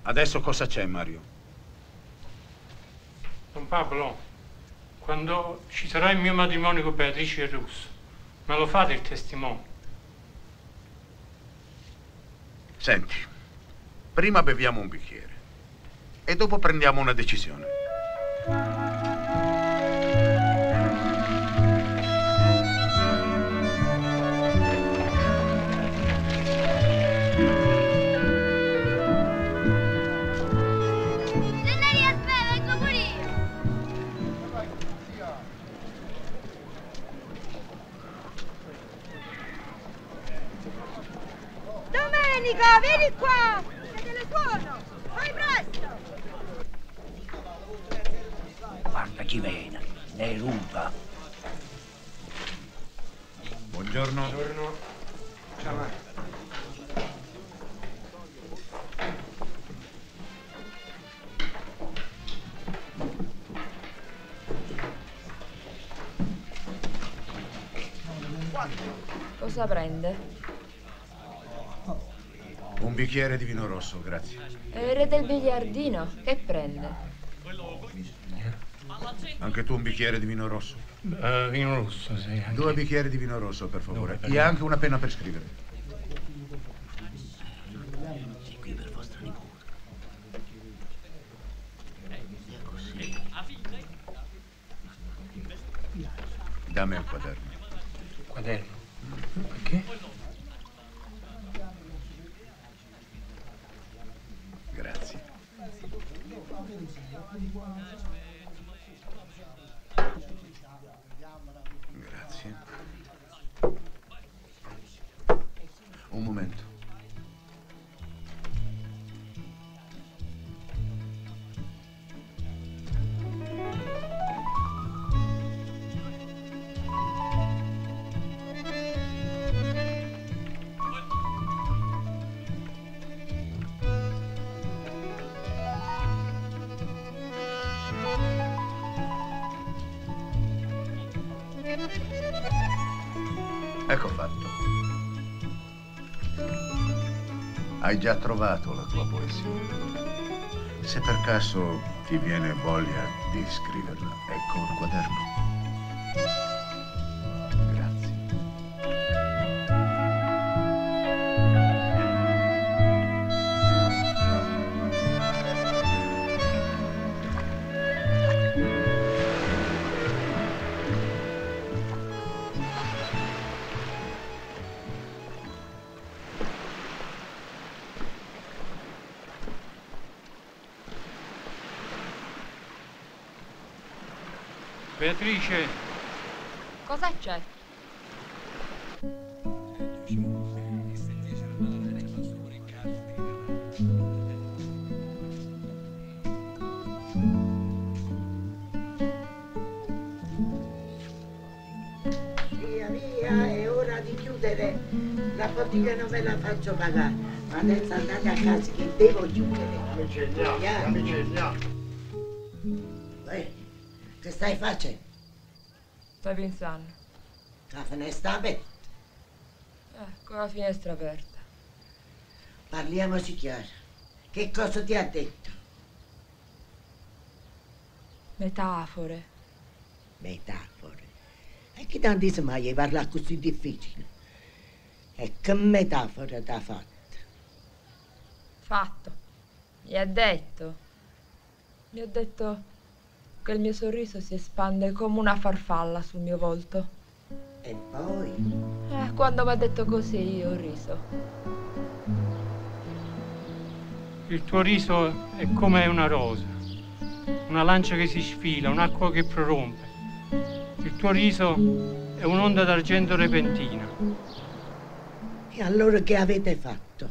Adesso cosa c'è, Mario? Don Pablo, quando ci sarà il mio matrimonio con Beatrice Russo, me lo fate il testimone? Senti, prima beviamo un bicchiere e dopo prendiamo una decisione. Vieni qua! Che te le suono! Fai presto! Guarda chi viene, Neruda. Buongiorno. Buongiorno. Ciao. Cosa prende? Un bicchiere di vino rosso, grazie. Vedete il biliardino? Che prende? Anche tu un bicchiere di vino rosso? Eh, vino rosso, sì. anche. Due bicchieri di vino rosso, per favore. Due, E anche una penna per scrivere. Hai già trovato la tua poesia. Se per caso ti viene voglia di scriverla, faccio pagare. Ma adesso andate a casa che devo chiudere. Amici, andiamo, Via. amici, andiamo. Eh, che stai facendo? Stai pensando? La finestra aperta. Eh, con la finestra aperta. Parliamoci chiaro. Che cosa ti ha detto? Metafore. Metafore. E che tanti se mai parla così difficile? E che metafora ti ha fatto? Fatto. Mi ha detto. Mi ha detto che il mio sorriso si espande come una farfalla sul mio volto. E poi? Eh, quando mi ha detto così io ho riso. il tuo riso è come una rosa, una lancia che si sfila, un'acqua che prorompe. Il tuo riso è un'onda d'argento repentina. E allora che avete fatto?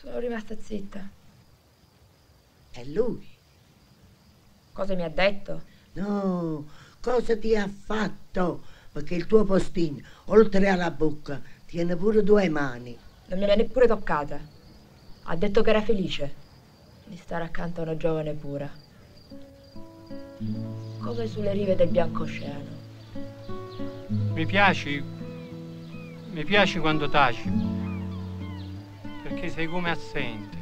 Sono rimasta zitta. E lui? Cosa mi ha detto? No, cosa ti ha fatto? Perché il tuo postino, oltre alla bocca, tiene pure due mani. Non me l'ha neppure toccata. Ha detto che era felice di stare accanto a una giovane pura. Come sulle rive del biancoceano. Mi piaci, mi piaci quando taci, perché sei come assente.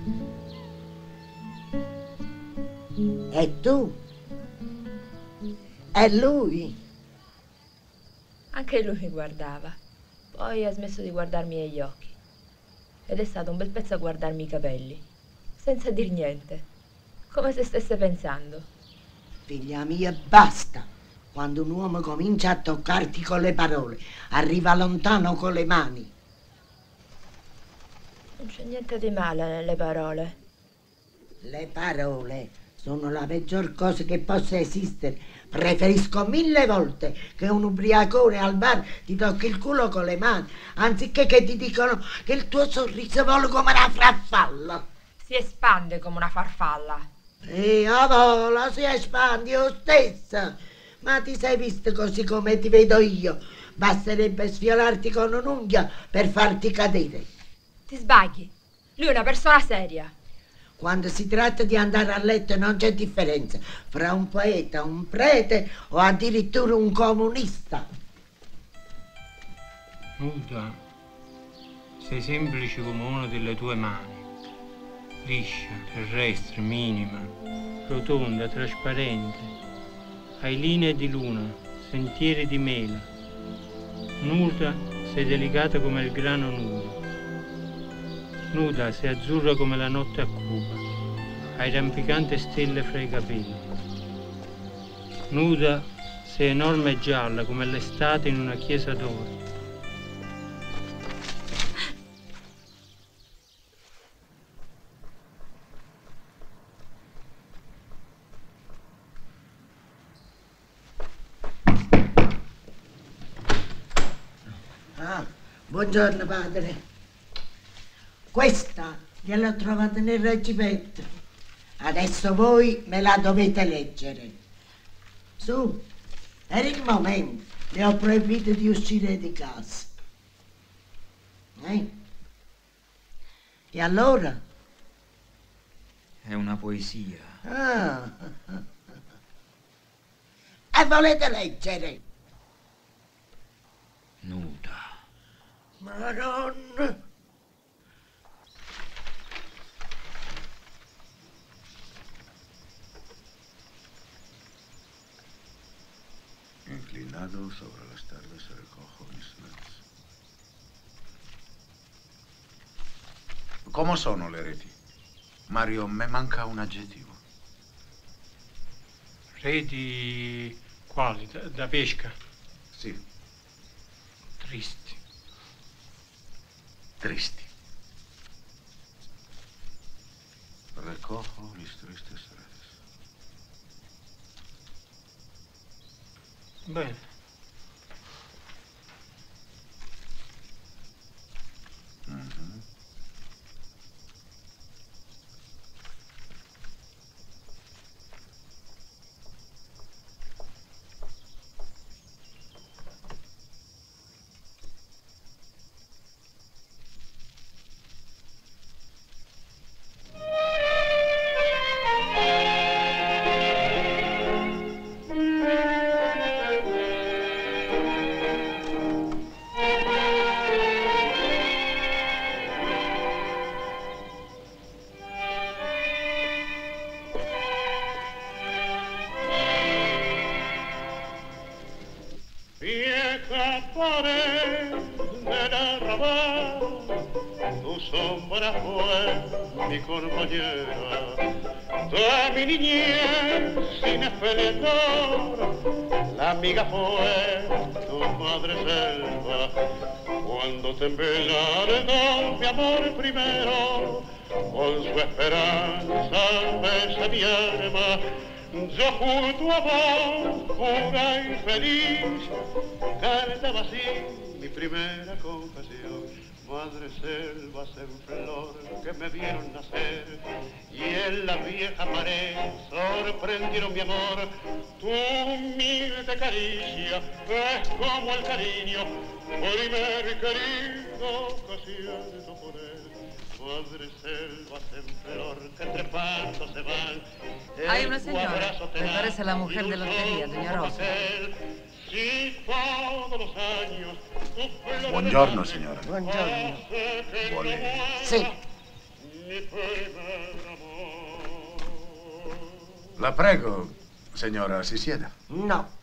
E tu? E lui? Anche lui mi guardava. Poi ha smesso di guardarmi negli occhi. Ed è stato un bel pezzo a guardarmi i capelli, senza dir niente, come se stesse pensando. Figlia mia, basta! Quando un uomo comincia a toccarti con le parole, arriva lontano con le mani. Non c'è niente di male nelle parole. Le parole sono la peggior cosa che possa esistere. Preferisco mille volte che un ubriacone al bar ti tocchi il culo con le mani, anziché che ti dicono che il tuo sorriso vuole come una farfalla. Si espande come una farfalla. E a vola si espande io stessa. Ma ti sei visto così come ti vedo io? Basterebbe sfiolarti con un'unghia per farti cadere. Ti sbagli. Lui è una persona seria. Quando si tratta di andare a letto non c'è differenza fra un poeta, un prete o addirittura un comunista. Nuda, sei semplice come una delle tue mani, liscia, terrestre, minima, rotonda, trasparente. Hai linee di luna, sentieri di mela. Nuda, sei delicata come il grano nudo. Nuda, sei azzurra come la notte a Cuba. Hai rampicante stelle fra i capelli. Nuda, sei enorme e gialla come l'estate in una chiesa d'oro. Buongiorno padre. Questa gliel'ho trovata nel reggimento. Adesso voi me la dovete leggere. Su, per il momento le ho proibito di uscire di casa. Eh? E allora? È una poesia. Ah. E volete leggere? Nuda. Madonna. Inclinado sobre las tardes recojo mis flores. Come sono le reti? Mario, me manca un aggettivo. Reti quali? Da, da pesca? Sì, Tristi. Tristi. Recojo mis tristes redes. Bene. Mhm. Amiga fue tu madre selva, cuando te embellargó mi amor primero, con su esperanza besa mi alma. Yo junto a vos, pura y feliz, cantaba así mi primera confesión. Madre selvas en flor que me vieron nacer y en la vieja pared sorprendieron mi amor. Tu humilde caricia es como el cariño, primer querido que siento por él. Madre selvas en flor que trepando se van. Hay una señora. Me parece la mujer y de lotería, doña Rosa. Si todos los años Buongiorno, signora. Buongiorno. Vuole- Sì, mi. La prego, signora, si sieda. no.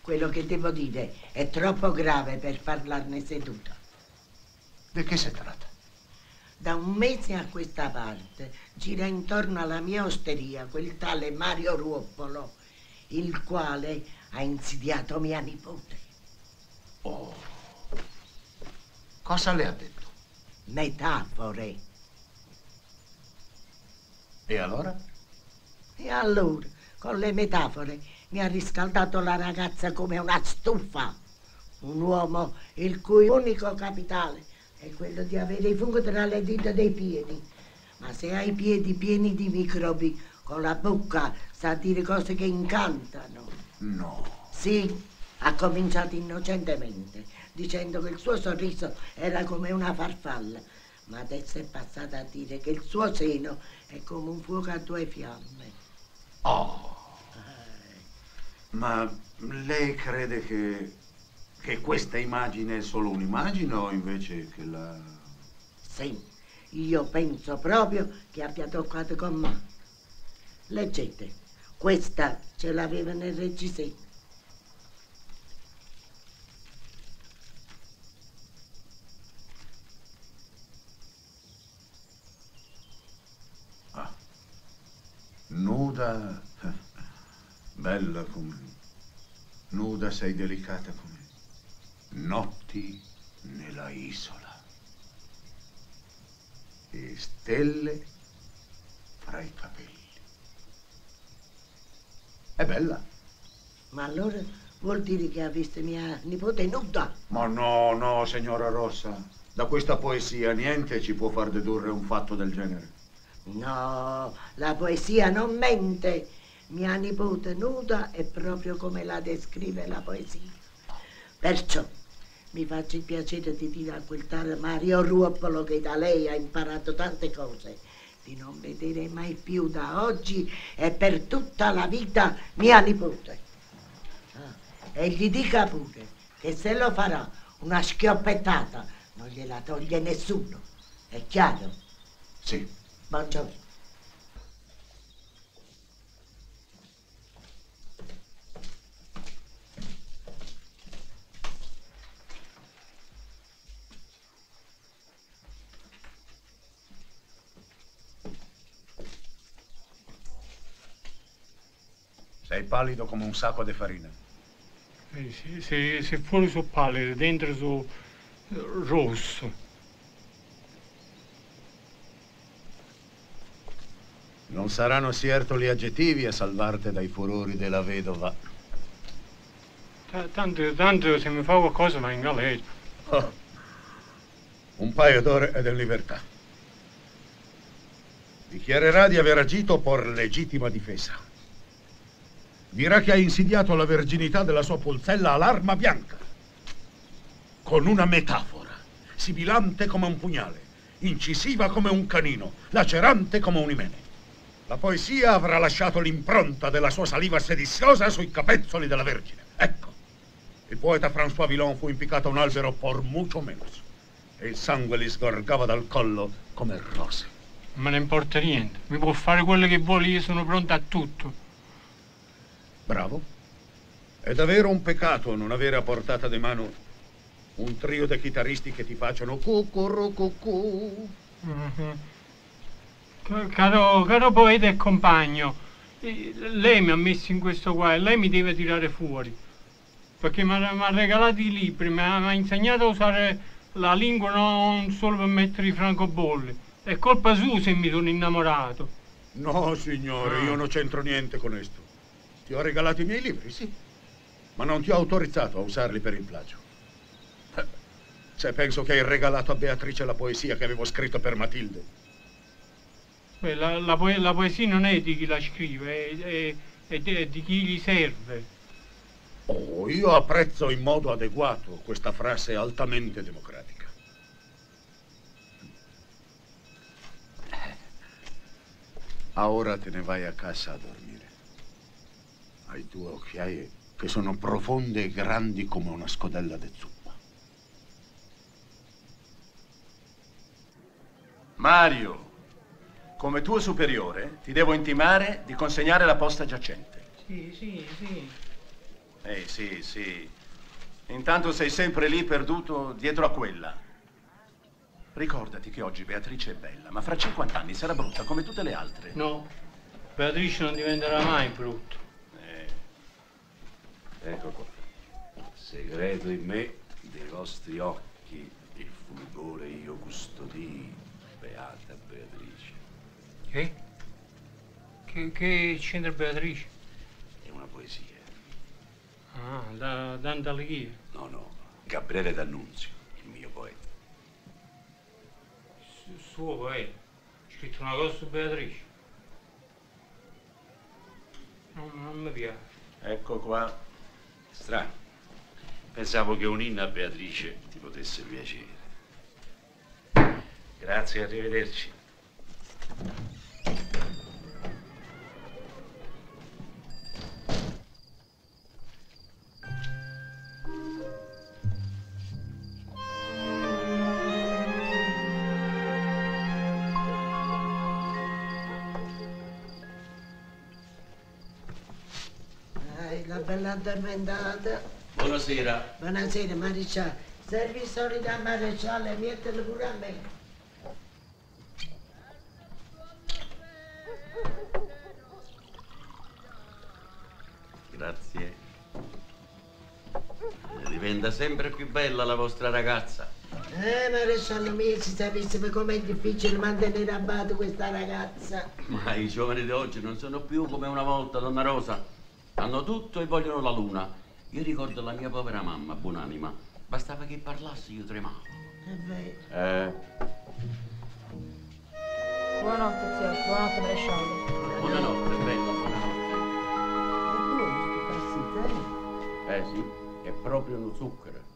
Quello che devo dire è troppo grave per parlarne seduta. Di che si tratta? Da un mese a questa parte gira intorno alla mia osteria quel tale Mario Ruoppolo, il quale ha insidiato mia nipote. Oh. Cosa le ha detto? Metafore. E allora? E allora, con le metafore, mi ha riscaldato la ragazza come una stufa. Un uomo il cui unico capitale è quello di avere i funghi tra le dita dei piedi. Ma se ha i piedi pieni di microbi, con la bocca sa dire cose che incantano. No. Sì, ha cominciato innocentemente, dicendo che il suo sorriso era come una farfalla, ma adesso è passata a dire che il suo seno è come un fuoco a due fiamme. Oh. Ma lei crede che, che questa immagine è solo un'immagine o invece che la... Sì, io penso proprio che abbia toccato con me. Leggete, questa ce l'aveva nel reggiseno. Nuda, bella come... Nuda sei delicata come... Notti nella isola. E stelle fra i capelli. È bella. Ma allora vuol dire che ha visto mia nipote nuda? Ma no, no, signora Rossa. Da questa poesia niente ci può far dedurre un fatto del genere. No, la poesia non mente. Mia nipote nuda è proprio come la descrive la poesia. Perciò mi faccio il piacere di dire a quel tale Mario Ruoppolo che da lei ha imparato tante cose, di non vedere mai più da oggi e per tutta la vita mia nipote. Ah, e gli dica pure che se lo farà una schioppettata non gliela toglie nessuno. È chiaro? Sì. Buongiorno. Sei pallido come un sacco di farina. Eh, se, se, se fuori sono pallido, dentro sono rosso. Non saranno certo gli aggettivi a salvarti dai furori della vedova. Ta- Tanto, tanto se mi fa qualcosa va in galera. Oh. Un paio d'ore ed è in libertà. Dichiarerà di aver agito per legittima difesa. Dirà che ha insidiato la verginità della sua polzella all'arma bianca. Con una metafora, sibilante come un pugnale, incisiva come un canino, lacerante come un imene. La poesia avrà lasciato l'impronta della sua saliva sediziosa sui capezzoli della Vergine. Ecco, il poeta François Villon fu impiccato a un albero por mucho menos e il sangue gli sgorgava dal collo come rose. Me ne importa niente. Mi può fare quello che vuole, io sono pronto a tutto. Bravo. È davvero un peccato non avere a portata di mano un trio di chitarristi che ti facciano cucurucucù. Mhm. Ca- Caro, caro poeta e compagno, lei mi ha messo in questo qua e lei mi deve tirare fuori. Perché mi ha regalato i libri, mi ha, insegnato a usare la lingua non solo per mettere i francobolli. È colpa sua se mi sono innamorato. No, signore, Ah. io non c'entro niente con questo. Ti ho regalato i miei libri, sì, ma non ti ho autorizzato a usarli per il plagio. Eh, Se penso che hai regalato a Beatrice la poesia che avevo scritto per Matilde. Beh, la, la poe- la poesia non è di chi la scrive, è, è- è di, è di chi gli serve. Oh, io apprezzo in modo adeguato questa frase altamente democratica. Ah, ora te ne vai a casa a dormire. Hai due occhiaie che sono profonde e grandi come una scodella di zuppa. Mario, come tuo superiore ti devo intimare di consegnare la posta giacente. Sì, sì, sì. Eh sì, sì. Intanto sei sempre lì perduto dietro a quella. Ricordati che oggi Beatrice è bella, ma fra 50 anni sarà brutta come tutte le altre. No, Beatrice non diventerà mai brutta. Ecco qua. Segreto in me dei vostri occhi, il fulgore io custodii, beata Beatrice. Che? Che, che c'entra Beatrice? È una poesia. Ah, da Dante Alighieri. No, no. Gabriele D'Annunzio, il mio poeta. Su- Suo poeta. Ha scritto una cosa su Beatrice. Non, non mi piace. Ecco qua. Strano. Pensavo che un'inna a Beatrice ti potesse piacere. Grazie, arrivederci. Bella addormentata. Buonasera. Buonasera, maresciallo. Servi soldi al maresciallo e mettili pure a me. Grazie. Diventa sempre più bella la vostra ragazza. Eh, maresciallo mio, si sapesse com'è difficile mantenere a bada questa ragazza. Ma i giovani di oggi non sono più come una volta, donna Rosa. Hanno tutto e vogliono la luna. Io ricordo la mia povera mamma, buonanima. Bastava che parlasse, io tremavo. È vero. Eh, Buonanotte, zio. Buonanotte, maresciallo. Buonanotte, bella, buonanotte. eh sì, è proprio uno zucchero.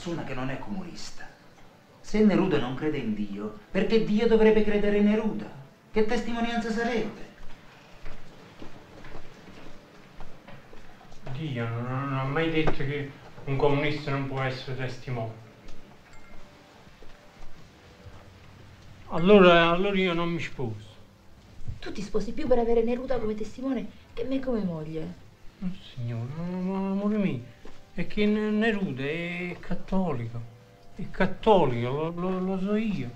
Persona che non è comunista. Se Neruda non crede in Dio, perché Dio dovrebbe credere in Neruda? Che testimonianza sarebbe? Dio non, non ha mai detto che un comunista non può essere testimone. Allora, allora io non mi sposo. Tu ti sposi più per avere Neruda come testimone che me come moglie. Oh, signore, amore mio, è che Neruda è cattolico. È cattolico, lo, lo- lo so io.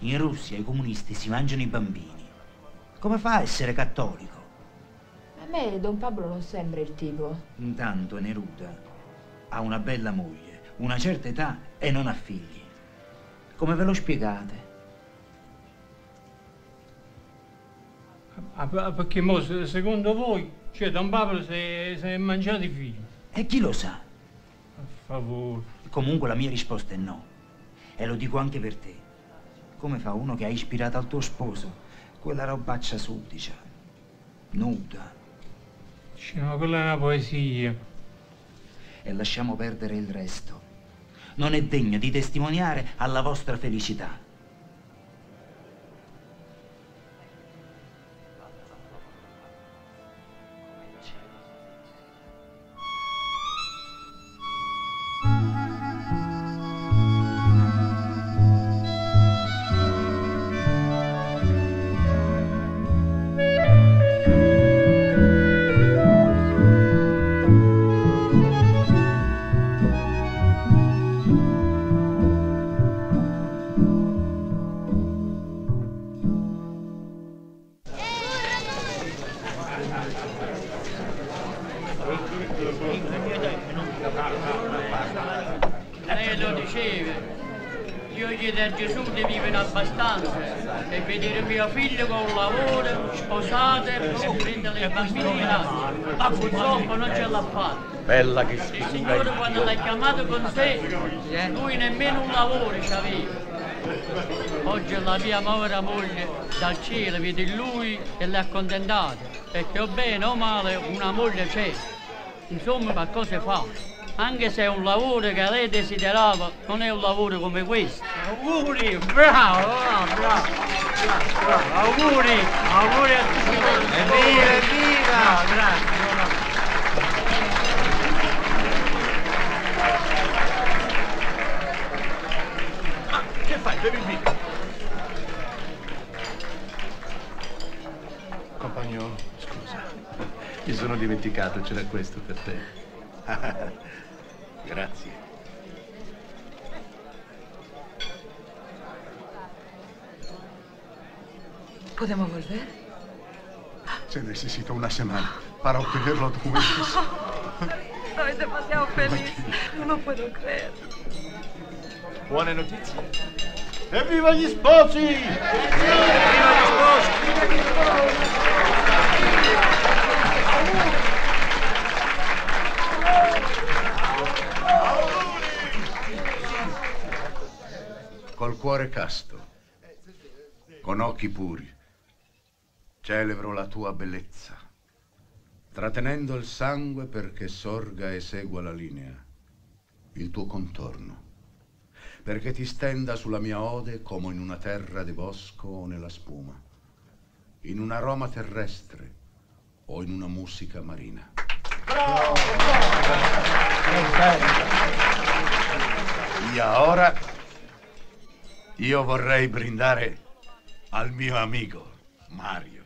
In Russia i comunisti si mangiano i bambini. Come fa a essere cattolico? A me Don Pablo non sembra il tipo. Intanto Neruda ha una bella moglie, una certa età e non ha figli. Come ve lo spiegate? Ah, perché mo, se- secondo voi, cioè Don Pablo si è, mangiato i figli? E chi lo sa? A favore. Comunque la mia risposta è no. E lo dico anche per te. Come fa uno che ha ispirato al tuo sposo quella robaccia sudicia, nuda? Cioè, ma quella è una poesia. E lasciamo perdere il resto. Non è degno di testimoniare alla vostra felicità. La mia povera moglie dal cielo vede in lui e l'ha accontentata. Perché o bene o male una moglie c'è. Insomma qualcosa fa. Anche se è un lavoro che lei desiderava, non è un lavoro come questo. Auguri, bravo, bravo, bravo. bravo. Auguri, auguri a tutti. Evviva, evviva! Grazie. Mi sono dimenticato, c'era questo per te. Grazie. ¿Podemos volver? Se necesito una semana para obtener los documentos. Estoy demasiado feliz. No lo puedo creer. Buone notizie. Evviva gli sposi! Evviva gli sposi! Col cuore casto, con occhi puri, celebro la tua bellezza, trattenendo il sangue perché sorga e segua la linea, il tuo contorno, perché ti stenda sulla mia ode come in una terra di bosco o nella spuma, in un aroma terrestre o in una musica marina. E ora io vorrei brindare al mio amico Mario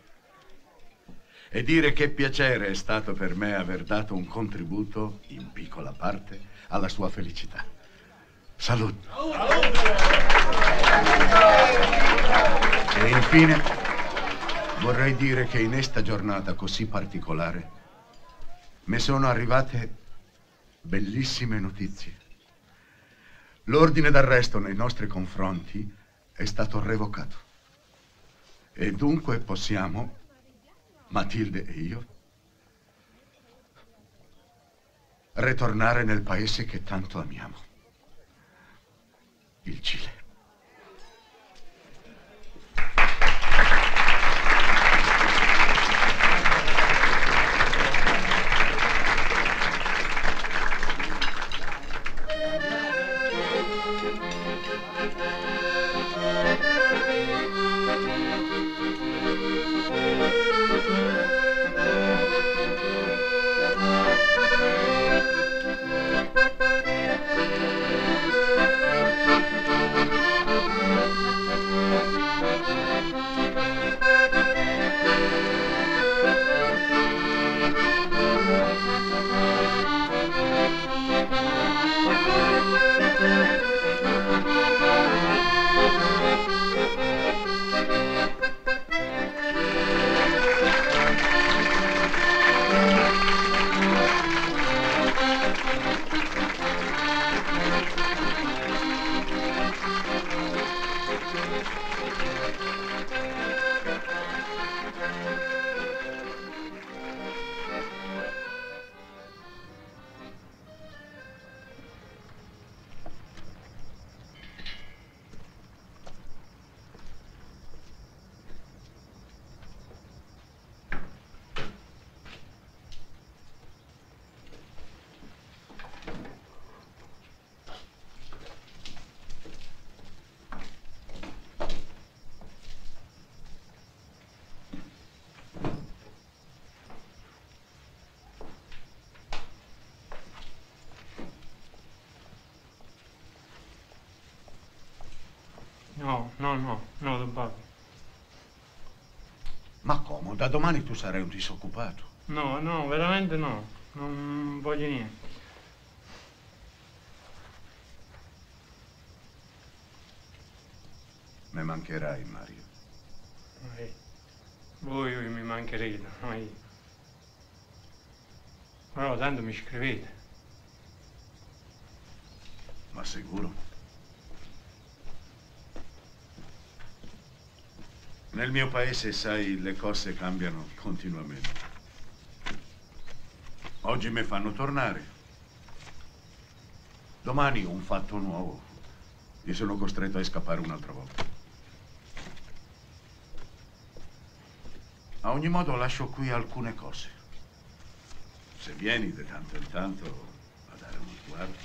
e dire che piacere è stato per me aver dato un contributo, in piccola parte, alla sua felicità. Salute. E infine vorrei dire che in questa giornata così particolare mi sono arrivate bellissime notizie. L'ordine d'arresto nei nostri confronti è stato revocato. E dunque possiamo, Matilde e io, ritornare nel paese che tanto amiamo, il Cile. Da domani tu sarai un disoccupato. No, no, veramente no. Non voglio niente. Mi mancherai, Mario. Eh, Voi, voi mi mancherete, ma io. Però tanto mi scrivete. Ma sicuro? Nel mio paese, sai, le cose cambiano continuamente. Oggi mi fanno tornare. Domani un fatto nuovo. Io sono costretto a scappare un'altra volta. A ogni modo lascio qui alcune cose. Se vieni di tanto in tanto a dare uno sguardo.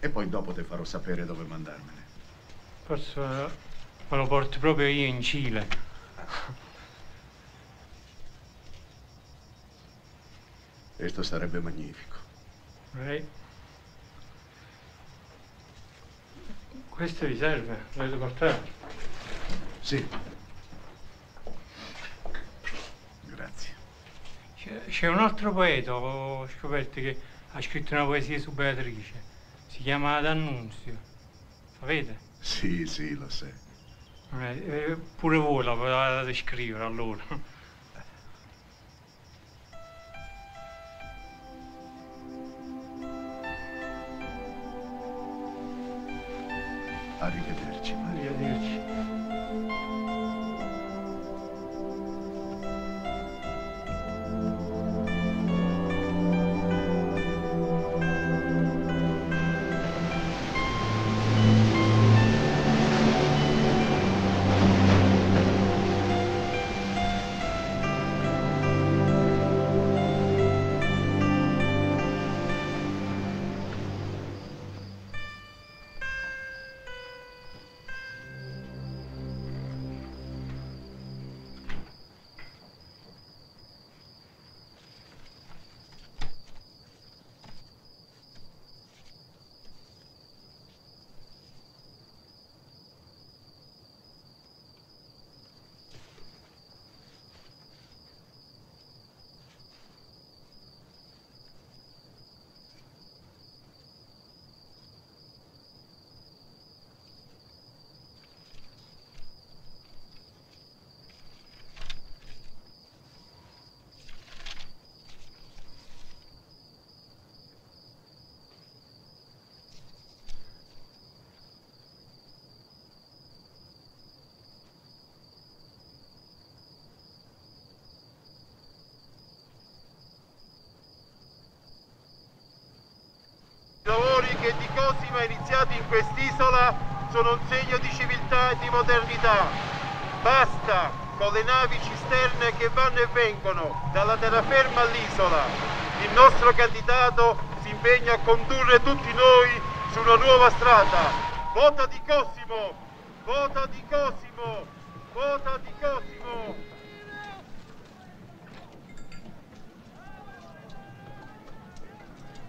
E poi dopo ti farò sapere dove mandarmene. Eh, me lo porto proprio io in Cile. Questo sarebbe magnifico. Eh. Questo vi serve? Volete portare? Sì. Grazie. C'è, un altro poeta, ho scoperto, che ha scritto una poesia su Beatrice. Si chiama D'Annunzio. Sapete? Sì, sì, lo sai. Eh, eh, pure voi la potete scrivere allora. Che di Cosima iniziati in quest'isola sono un segno di civiltà e di modernità. Basta con le navi cisterne che vanno e vengono dalla terraferma all'isola. Il nostro candidato si impegna a condurre tutti noi su una nuova strada. Vota di Cosimo! Vota di Cosimo! Vota di Cosimo!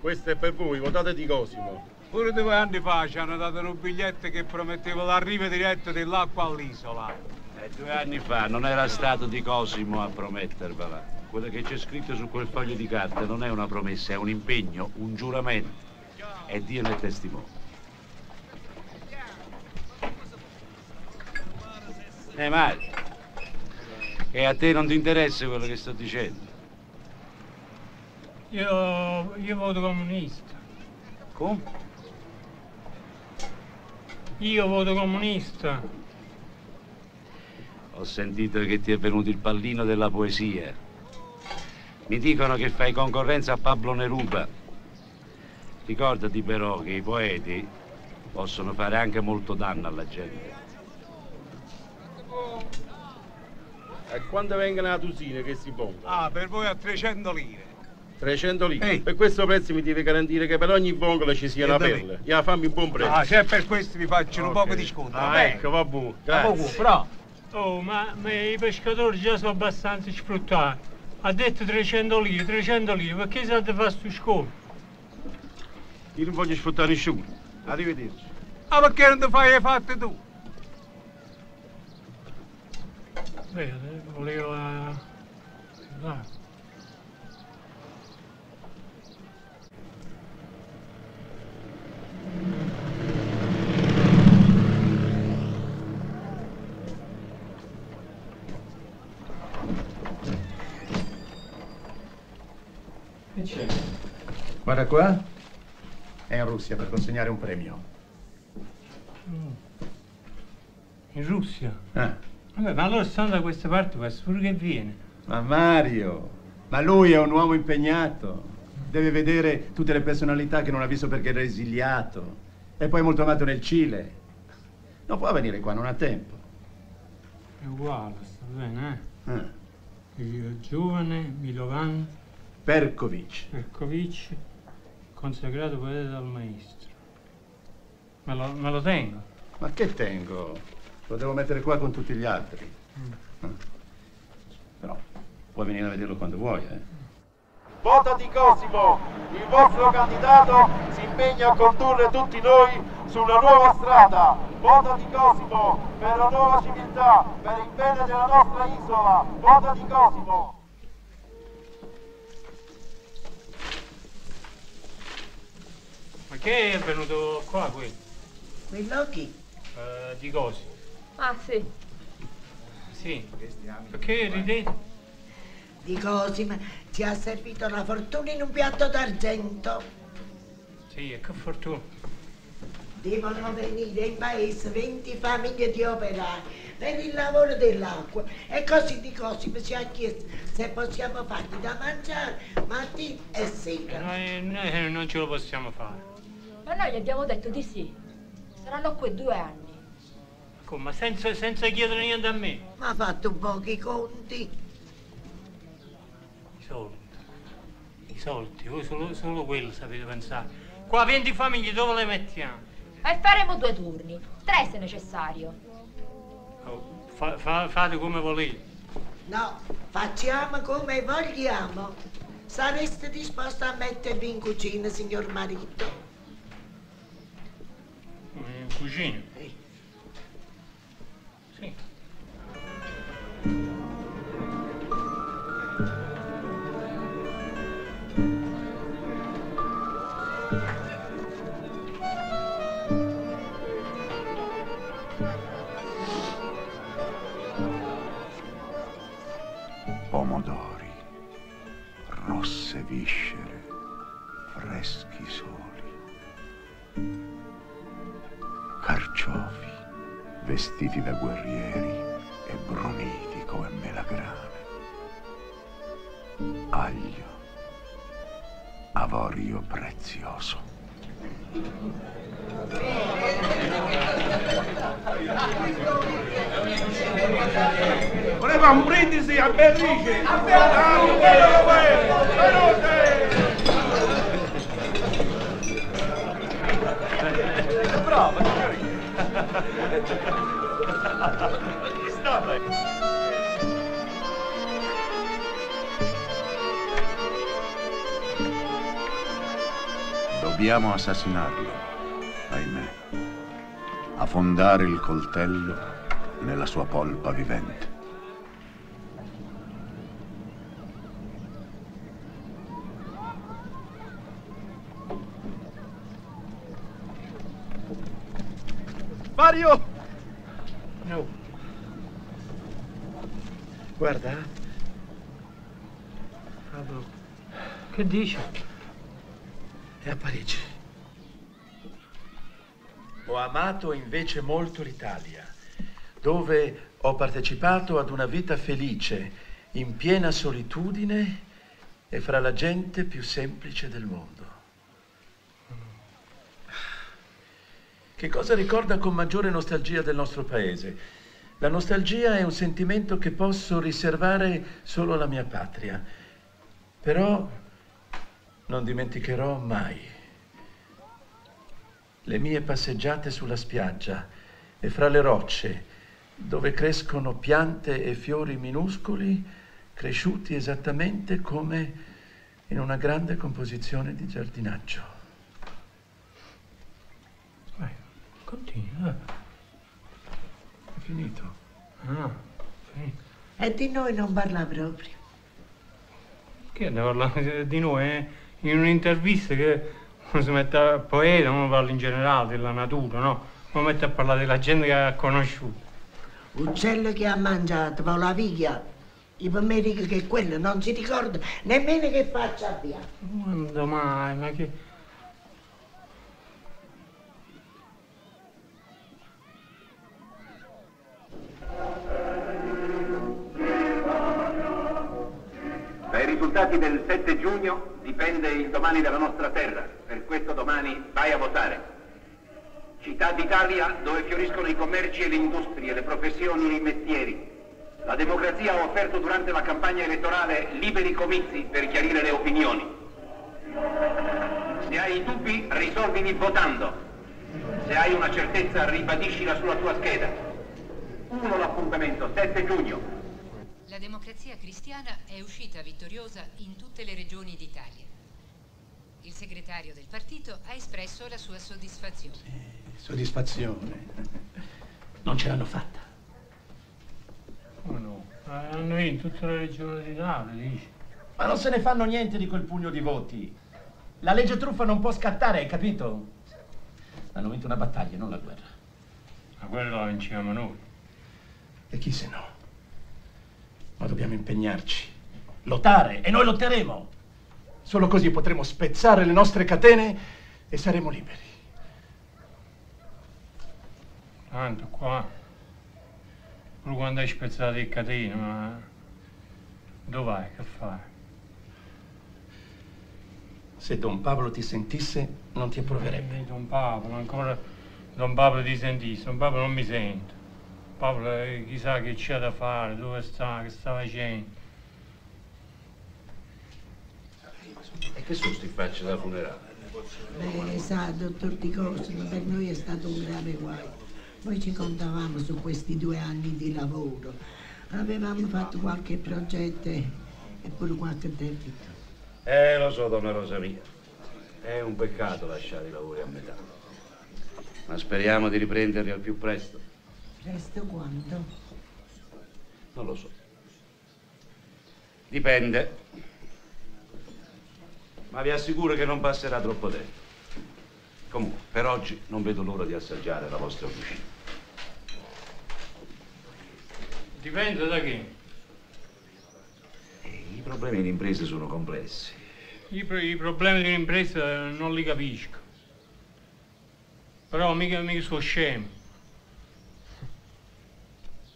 Questo è per voi, votate di Cosimo. Pure due anni fa ci hanno dato un biglietto che prometteva l'arrivo diretto dell'acqua all'isola. E due anni fa non era stato di Cosimo a promettervela. Quello che c'è scritto su quel foglio di carta non è una promessa, è un impegno, un giuramento. E Dio ne è testimone. Eh, Mario, e a te non ti interessa quello che sto dicendo? Io, io voto comunista. Come? Io voto comunista. Ho sentito che ti è venuto il pallino della poesia. Mi dicono che fai concorrenza a Pablo Neruda. Ricordati però che i poeti possono fare anche molto danno alla gente. E quando vengono a tusine che si pongono? Ah, per voi a 300 lire. 300 lire. Per questo prezzo mi devi garantire che per ogni bongola ci sia E una perla. Ya fammi un buon prezzo. Ah, se è per questo vi faccio un Ok. poco di sconto. Ah, va bene? ecco, va buono. Va Grazie. buono, però. Oh, ma, ma i pescatori già sono abbastanza sfruttati. Ha detto 300 lire, 300 lire, perché di fare sto sconto? Io non voglio sfruttare nessuno. Arrivederci. Ah, perché non ti fai le fatte tu? Vede, volevo... dai. Che c'è? Guarda qua, è in Russia per consegnare un premio. Mm. In Russia? Eh. Vabbè, ma allora stando da queste parti può essere pure che viene. Ma Mario, ma lui è un uomo impegnato. Deve vedere tutte le personalità che non ha visto perché era esiliato. E poi molto amato nel Cile. Non può venire qua, non ha tempo. È uguale, sta bene, Eh. eh? Il giovane Milovan Perkovic. Perkovic, consacrato poeta dal maestro. Me lo, me lo tengo. Ma che tengo? Lo devo mettere qua con tutti gli altri. Eh. Però puoi venire a vederlo quando vuoi, eh. Vota di Cosimo! Il vostro candidato si impegna a condurre tutti noi su una nuova strada. Vota di Cosimo per la nuova civiltà, per il bene della nostra isola. Vota di Cosimo! Ma che è venuto qua quello? Quello chi? Eh, di cose? Ah, sì. Sì. Perché ridete? Di Cosima ci ha servito la fortuna in un piatto d'argento. Sì, e che fortuna. Devono venire in paese 20 famiglie di operai per il lavoro dell'acqua e così di Cosima ci ha chiesto se possiamo fargli da mangiare mattina e sera. Noi, noi non ce lo possiamo fare. Ma noi gli abbiamo detto di sì. Saranno qui due anni. Come? Ma senza, senza chiedere niente a me? Ma ha fatto un po' i conti. I soldi. I soldi, voi solo, solo quello sapete pensare. Qua 20 famiglie dove le mettiamo? E faremo due turni. Tre se necessario. Oh, fa- fa- fate come volete. No, facciamo come vogliamo. Sareste disposto a mettervi in cucina, signor marito? In cucina? Sì. Vestiti da guerrieri e bruniti come melagrane. Aglio, avorio prezioso. Voleva un brindisi a Berrice! A Berrice! Salute! Brava, Stava. Dobbiamo assassinarlo, ahimè. Affondare il coltello nella sua polpa vivente. Mario! No. Guarda. Pablo, che dici? È a Parigi. Ho amato invece molto l'Italia, dove ho partecipato ad una vita felice, in piena solitudine e fra la gente più semplice del mondo. Che cosa ricorda con maggiore nostalgia del nostro paese? La nostalgia è un sentimento che posso riservare solo alla mia patria, però non dimenticherò mai le mie passeggiate sulla spiaggia e fra le rocce, dove crescono piante e fiori minuscoli, cresciuti esattamente come in una grande composizione di giardinaggio. Continua. È finito. Ah, finito. E di noi non parla proprio. Che ne parla di noi? eh? In un'intervista che uno si mette a poeta, uno parla in generale della natura, no? Uno mette a parlare della gente che ha conosciuto. Uccello che ha mangiato, poi la viglia. I pomeriggio che quello non si ricorda nemmeno che faccia abbia. Quando mai? Ma che... risultati del 7 giugno dipende il domani della nostra terra. Per questo domani vai a votare. Città d'Italia dove fioriscono i commerci e le industrie, le professioni e i mestieri. La democrazia ha offerto durante la campagna elettorale liberi comizi per chiarire le opinioni. Se hai dubbi, risolvili votando. Se hai una certezza, ribadiscila sulla tua scheda. Uno l'appuntamento, 7 giugno. La democrazia cristiana è uscita vittoriosa in tutte le regioni d'Italia. Il segretario del partito ha espresso la sua soddisfazione. Soddisfazione. Non ce l'hanno fatta. Come no? Eh, Hanno vinto tutte le regioni d'Italia, dici? Ma non se ne fanno niente di quel pugno di voti. La legge truffa non può scattare, hai capito? Hanno vinto una battaglia, non la guerra. Ma quella la vinciamo noi. E chi se no? Ma dobbiamo impegnarci, lottare e noi lotteremo. Solo così potremo spezzare le nostre catene e saremo liberi. Tanto qua, pure quando hai spezzato il catene, ma dove vai? Che fai? Se Don Pablo ti sentisse, non ti approverebbe. Eh, Don Pablo, ancora Don Pablo ti sentisse, Don Pablo non mi sente. Pablo eh, chissà che c'è da fare, dove sta, che sta facendo. E che sono sti facce da funerale? Beh, sa, dottor Di Cosimo, per noi è stato un grave guaio. Noi ci contavamo su questi due anni di lavoro. Avevamo fatto qualche progetto e pure qualche debito. Eh, lo so, donna Rosalia. È un peccato lasciare i lavori a metà. Ma speriamo di riprenderli al più presto. Presto quando? Non lo so. Dipende. Ma vi assicuro che non passerà troppo tempo. Comunque, per oggi non vedo l'ora di assaggiare la vostra cucina. Dipende da che. I problemi di imprese sono complessi. I, pro- i problemi di un'impresa non li capisco. Però mica, mica sono scemo.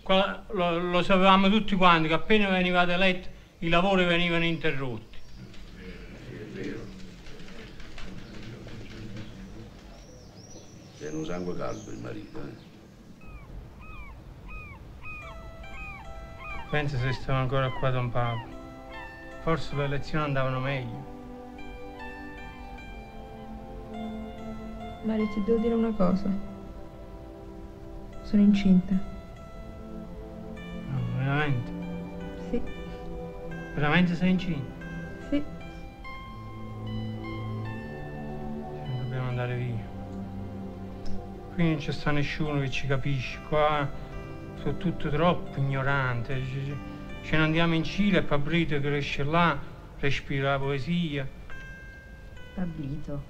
Qua- lo, lo sapevamo tutti quanti che appena venivate eletti i lavori venivano interrotti. Tiene un sangue caldo il marito, eh? Pensa se stavo ancora qua Don Pablo. Forse le elezioni andavano meglio. Mario, ti devo dire una cosa. Sono incinta. No, veramente? Sì. Veramente sei incinta? Sì. Sì, Dobbiamo andare via. Qui non c'è sta nessuno che ci capisce. Qua sono tutto troppo ignorante. Ce- ne andiamo in Cile e Pablito cresce là, respira la poesia. Pablito.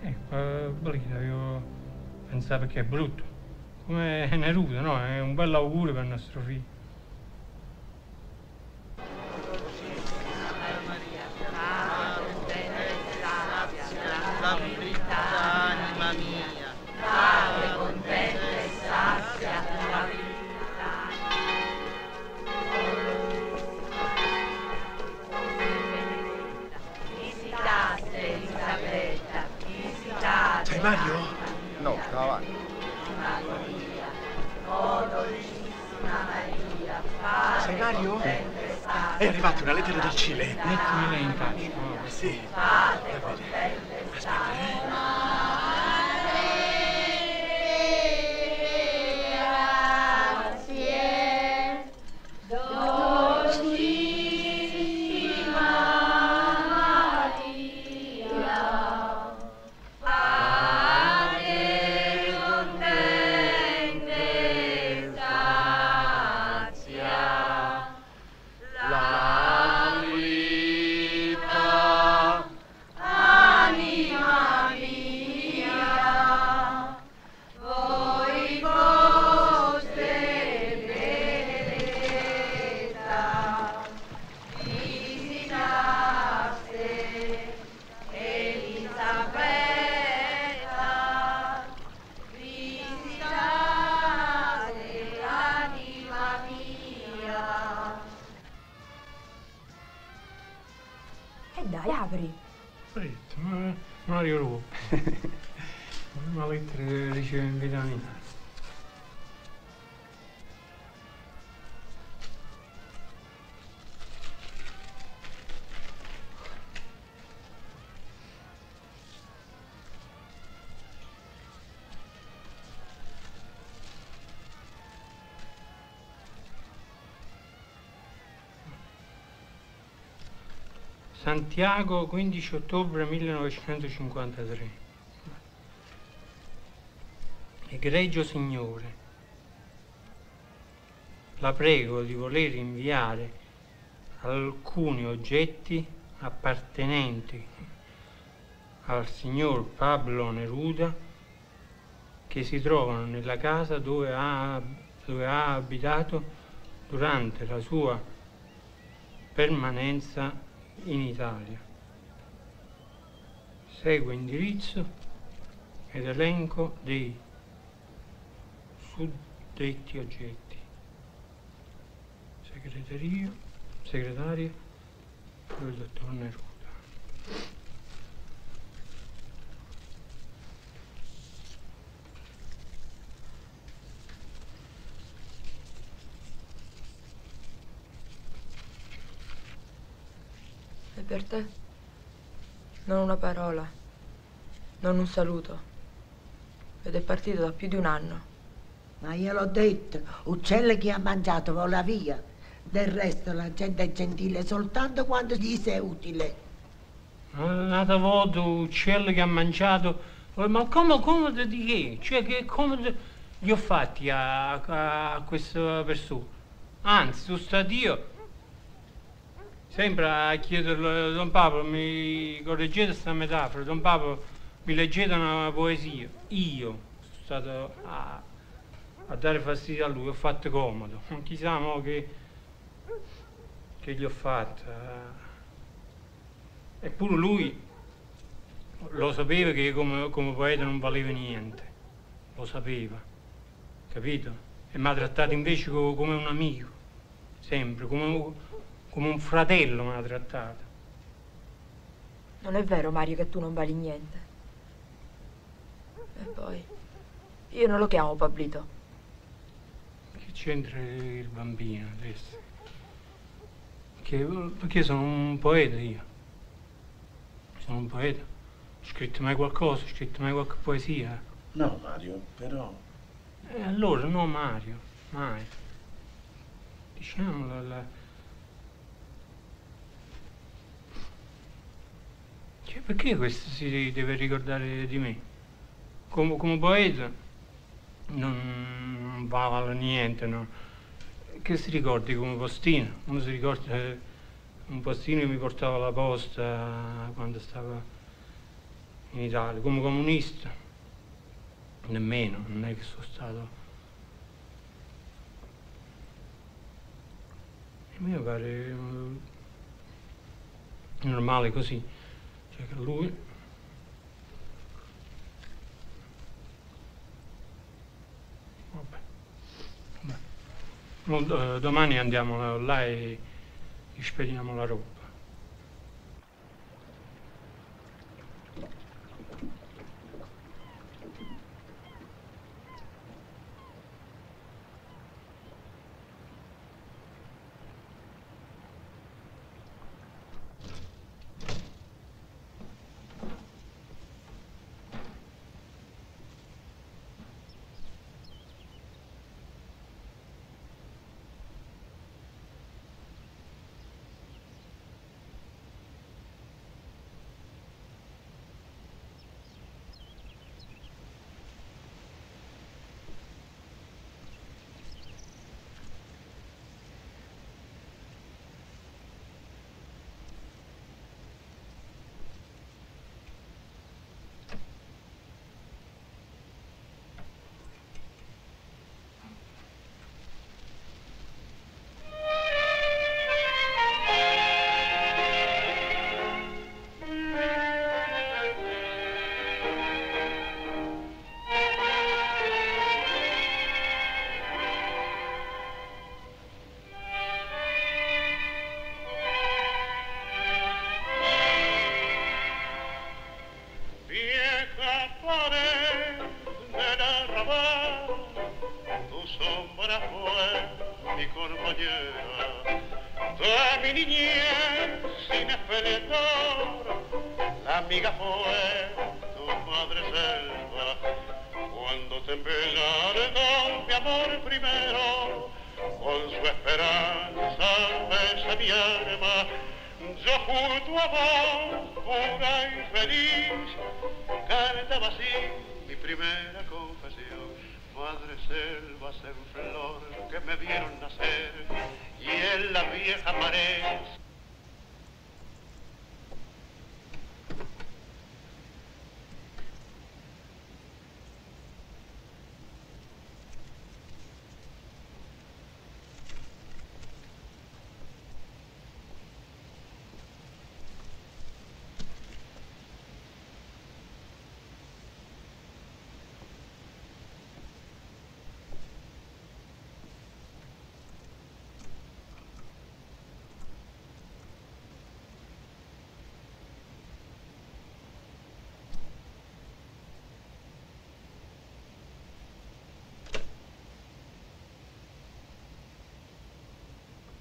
Ecco, Pablito, io pensavo che è brutto. Come Neruda, no? È un bel augurio per il nostro figlio. La Mario? È arrivata una lettera dal Cile. Mettimi lei in tasca. Santiago, 15 ottobre 1953. Egregio Signore, la prego di voler inviare alcuni oggetti appartenenti al signor Pablo Neruda che si trovano nella casa dove ha, dove ha abitato durante la sua permanenza in Italia. Segue indirizzo ed elenco dei suddetti oggetti. Segreterio, segretario del dottor Neruda. Per te? Non una parola, non un saluto. Ed è partito da più di un anno. Ma io l'ho detto, uccello che ha mangiato vola via. Del resto la gente è gentile soltanto quando gli sei utile. Nata volta uccello che ha mangiato. Ma come, come di che? Cioè, che come gli ho fatti a, a- a questa persona? Anzi, sono stato io sempre a chiederlo, Don Pablo, mi correggete questa metafora, Don Pablo, mi leggete una poesia. Io sono stato a, a dare fastidio a lui, ho fatto comodo. Chissà mo che, che gli ho fatto. eh. Eppure lui lo sapeva che come, come poeta non valeva niente, lo sapeva, capito? E mi ha trattato invece co- come un amico, sempre, come, come un fratello mi ha trattato. Non è vero, Mario, che tu non vali niente. E poi, io non lo chiamo Pablito. Che c'entra il bambino adesso? Perché, perché sono un poeta io. Sono un poeta. Ho scritto mai qualcosa, ho scritto mai qualche poesia. No, Mario, però... E allora no Mario, mai. Diciamolo la... Cioè, perché questo si deve ricordare di me? Come, come poeta non, non vale niente, no? Che si ricordi come postino? Uno si ricorda un postino che mi portava la posta quando stavo in Italia, come comunista. Nemmeno, non è che sono stato... A me pare eh, normale così, lui Vabbè. Eh, domani andiamo là e gli spediamo la roba.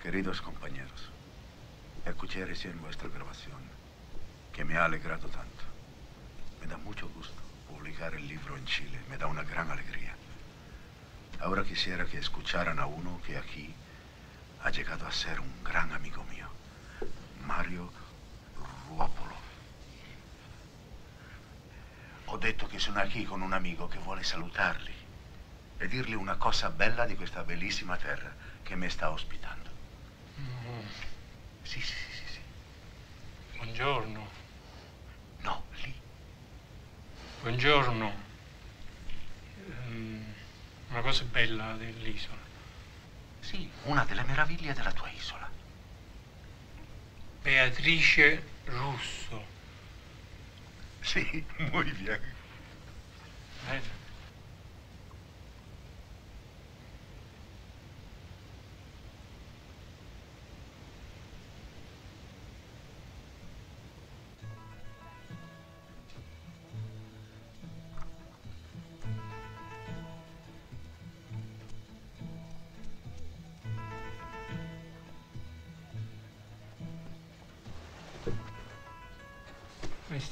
Queridos compañeros, escuché recién vuestra grabación, que me ha alegrado tanto. Me da mucho gusto publicar el libro en Chile, me da una gran alegría. Ahora quisiera que escucharan a uno que aquí ha llegado a ser un gran amigo mío, Mario Ruopolo. Ho detto che sono qui con un amico che vuole salutarli e dirgli una cosa bella di questa bellissima terra che mi sta ospitando. Sì, sì, sì, sì, sì. Buongiorno. No, lì. Buongiorno. Ehm, una cosa bella dell'isola. Sì, una delle meraviglie della tua isola. Beatrice Russo. Sì, muy bien.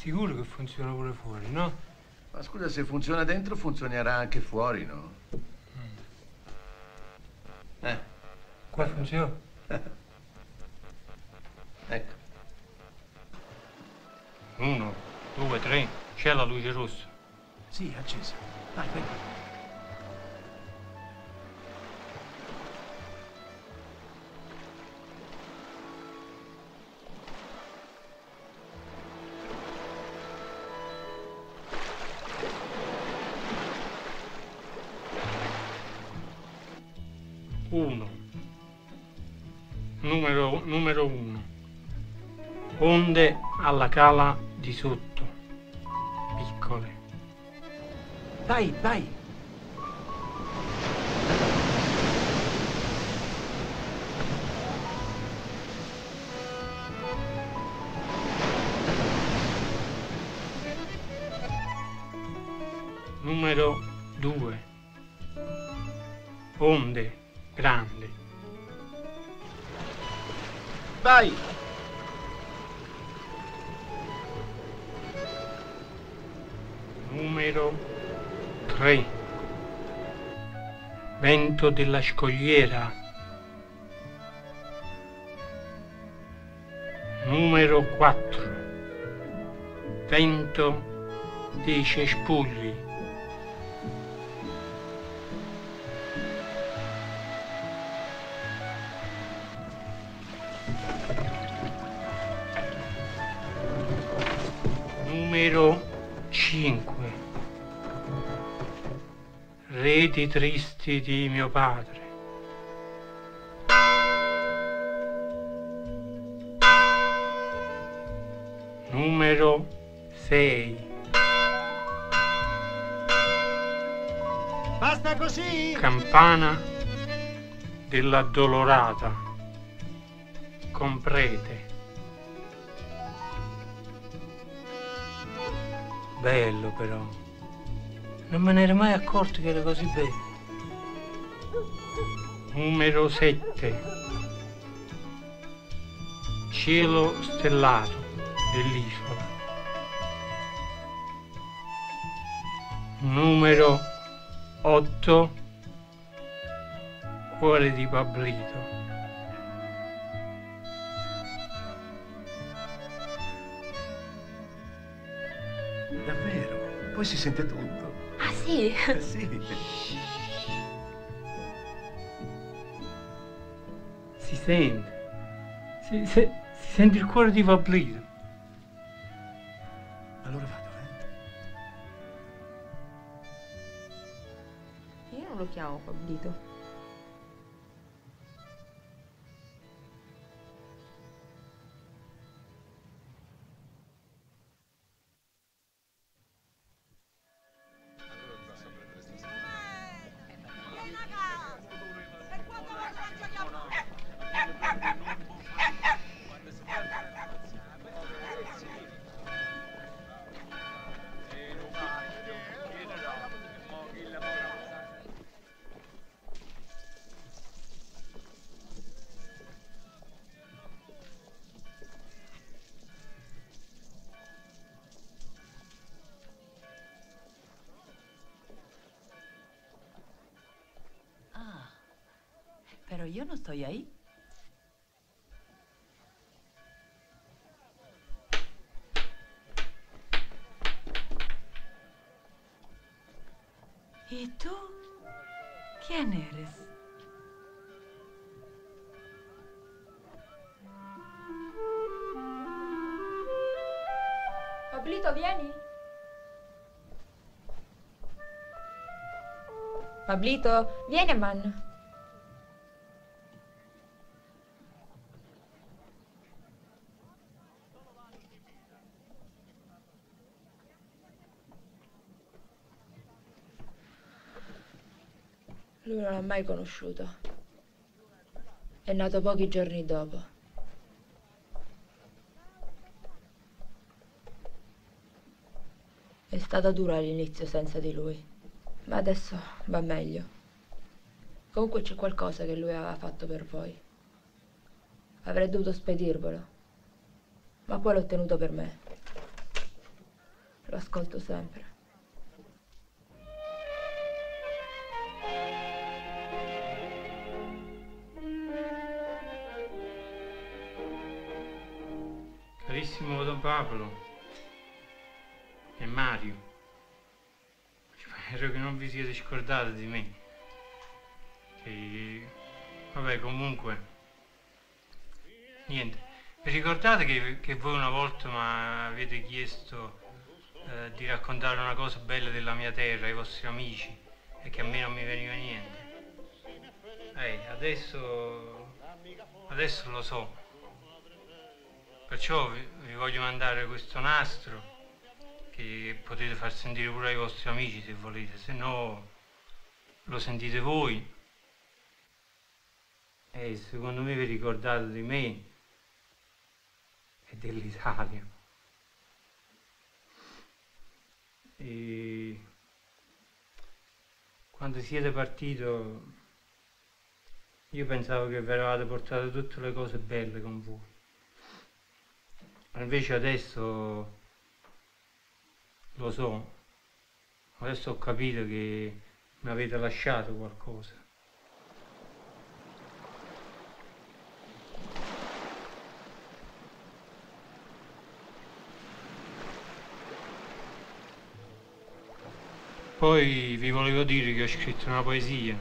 Sicuro che funziona pure fuori, no? Ma scusa, se funziona dentro, funzionerà anche fuori, no? Eh. Qua funziona? ecco. Uno, due, tre, c'è la luce rossa. Sì, accesa. Vai, vai. Alla cala di sotto. Piccole. Vai, vai. Vento della scogliera. Numero 4. Vento dei cespugli. Numero 5. Reti tristi di mio padre. Numero 6. Basta così! Campana dell'addolorata. Con prete. Bello però. Non me ne ero mai accorto che era così bello. Numero 7. Cielo stellato dell'isola. Numero 8. Cuore di Pablito. Davvero? Poi si sente tutto. Sì? Eh, sì. Si sente. Si, se- si sente il cuore di Pablito. Allora vado, eh? Io non lo chiamo Pablito. Pero yo no estoy ahí. ¿Y tú? ¿Quién eres? Pablito, vieni. Pablito, vieni a mai conosciuto. È nato pochi giorni dopo. È stata dura all'inizio senza di lui, ma adesso va meglio. Comunque c'è qualcosa che lui aveva fatto per voi. Avrei dovuto spedirvelo, ma poi l'ho tenuto per me. Lo ascolto sempre. Pablo e Mario, spero che non vi siete scordati di me. Che, vabbè, comunque, niente. Vi ricordate che, che voi una volta mi avete chiesto eh, di raccontare una cosa bella della mia terra ai vostri amici e che a me non mi veniva niente? Eh, adesso, adesso lo so. Perciò vi, voglio mandare questo nastro che potete far sentire pure ai vostri amici se volete, se no lo sentite voi. E secondo me vi ricordate di me e dell'Italia. E quando siete partito io pensavo che vi eravate portate tutte le cose belle con voi. Invece adesso lo so, adesso ho capito che mi avete lasciato qualcosa. Poi vi volevo dire che ho scritto una poesia,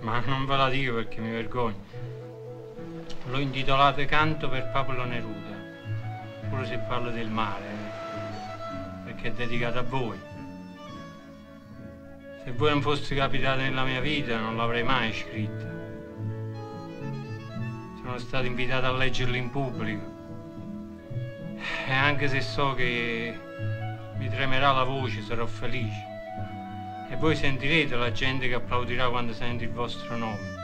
ma non ve la dico perché mi vergogno. L'ho intitolata Canto per Pablo Neruda, pure se parlo del mare, perché è dedicata a voi. Se voi non foste capitati nella mia vita non l'avrei mai scritta. Sono stato invitato a leggerla in pubblico e anche se so che mi tremerà la voce sarò felice e voi sentirete la gente che applaudirà quando sente il vostro nome.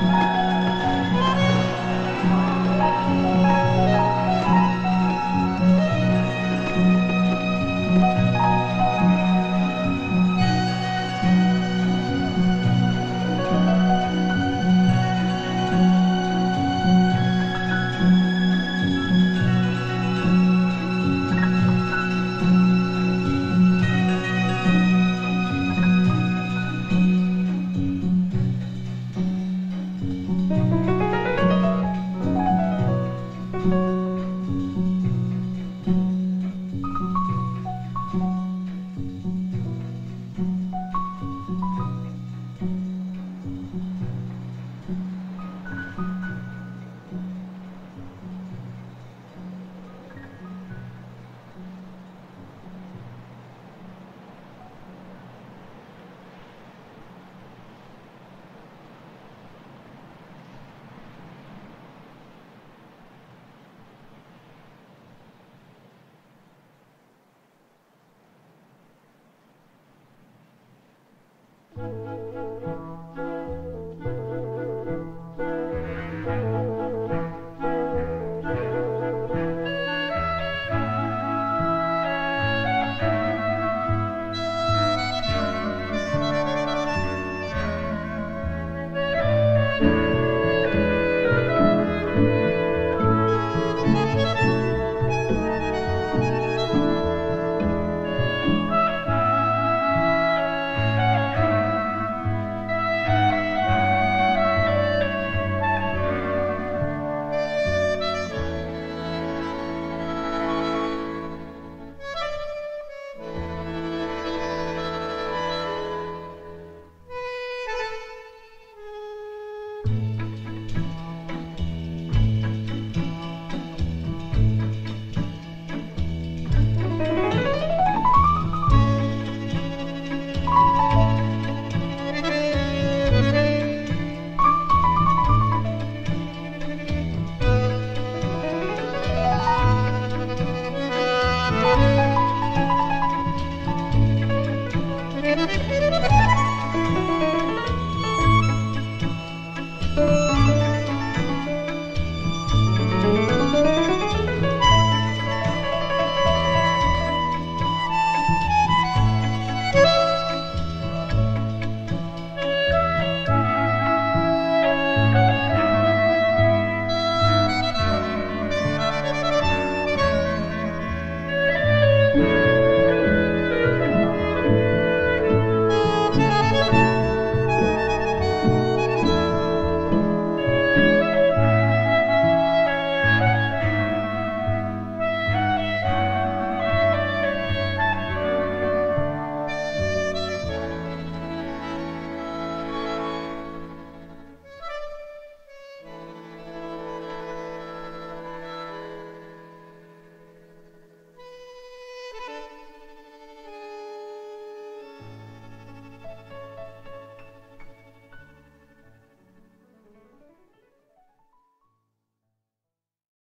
Thank you.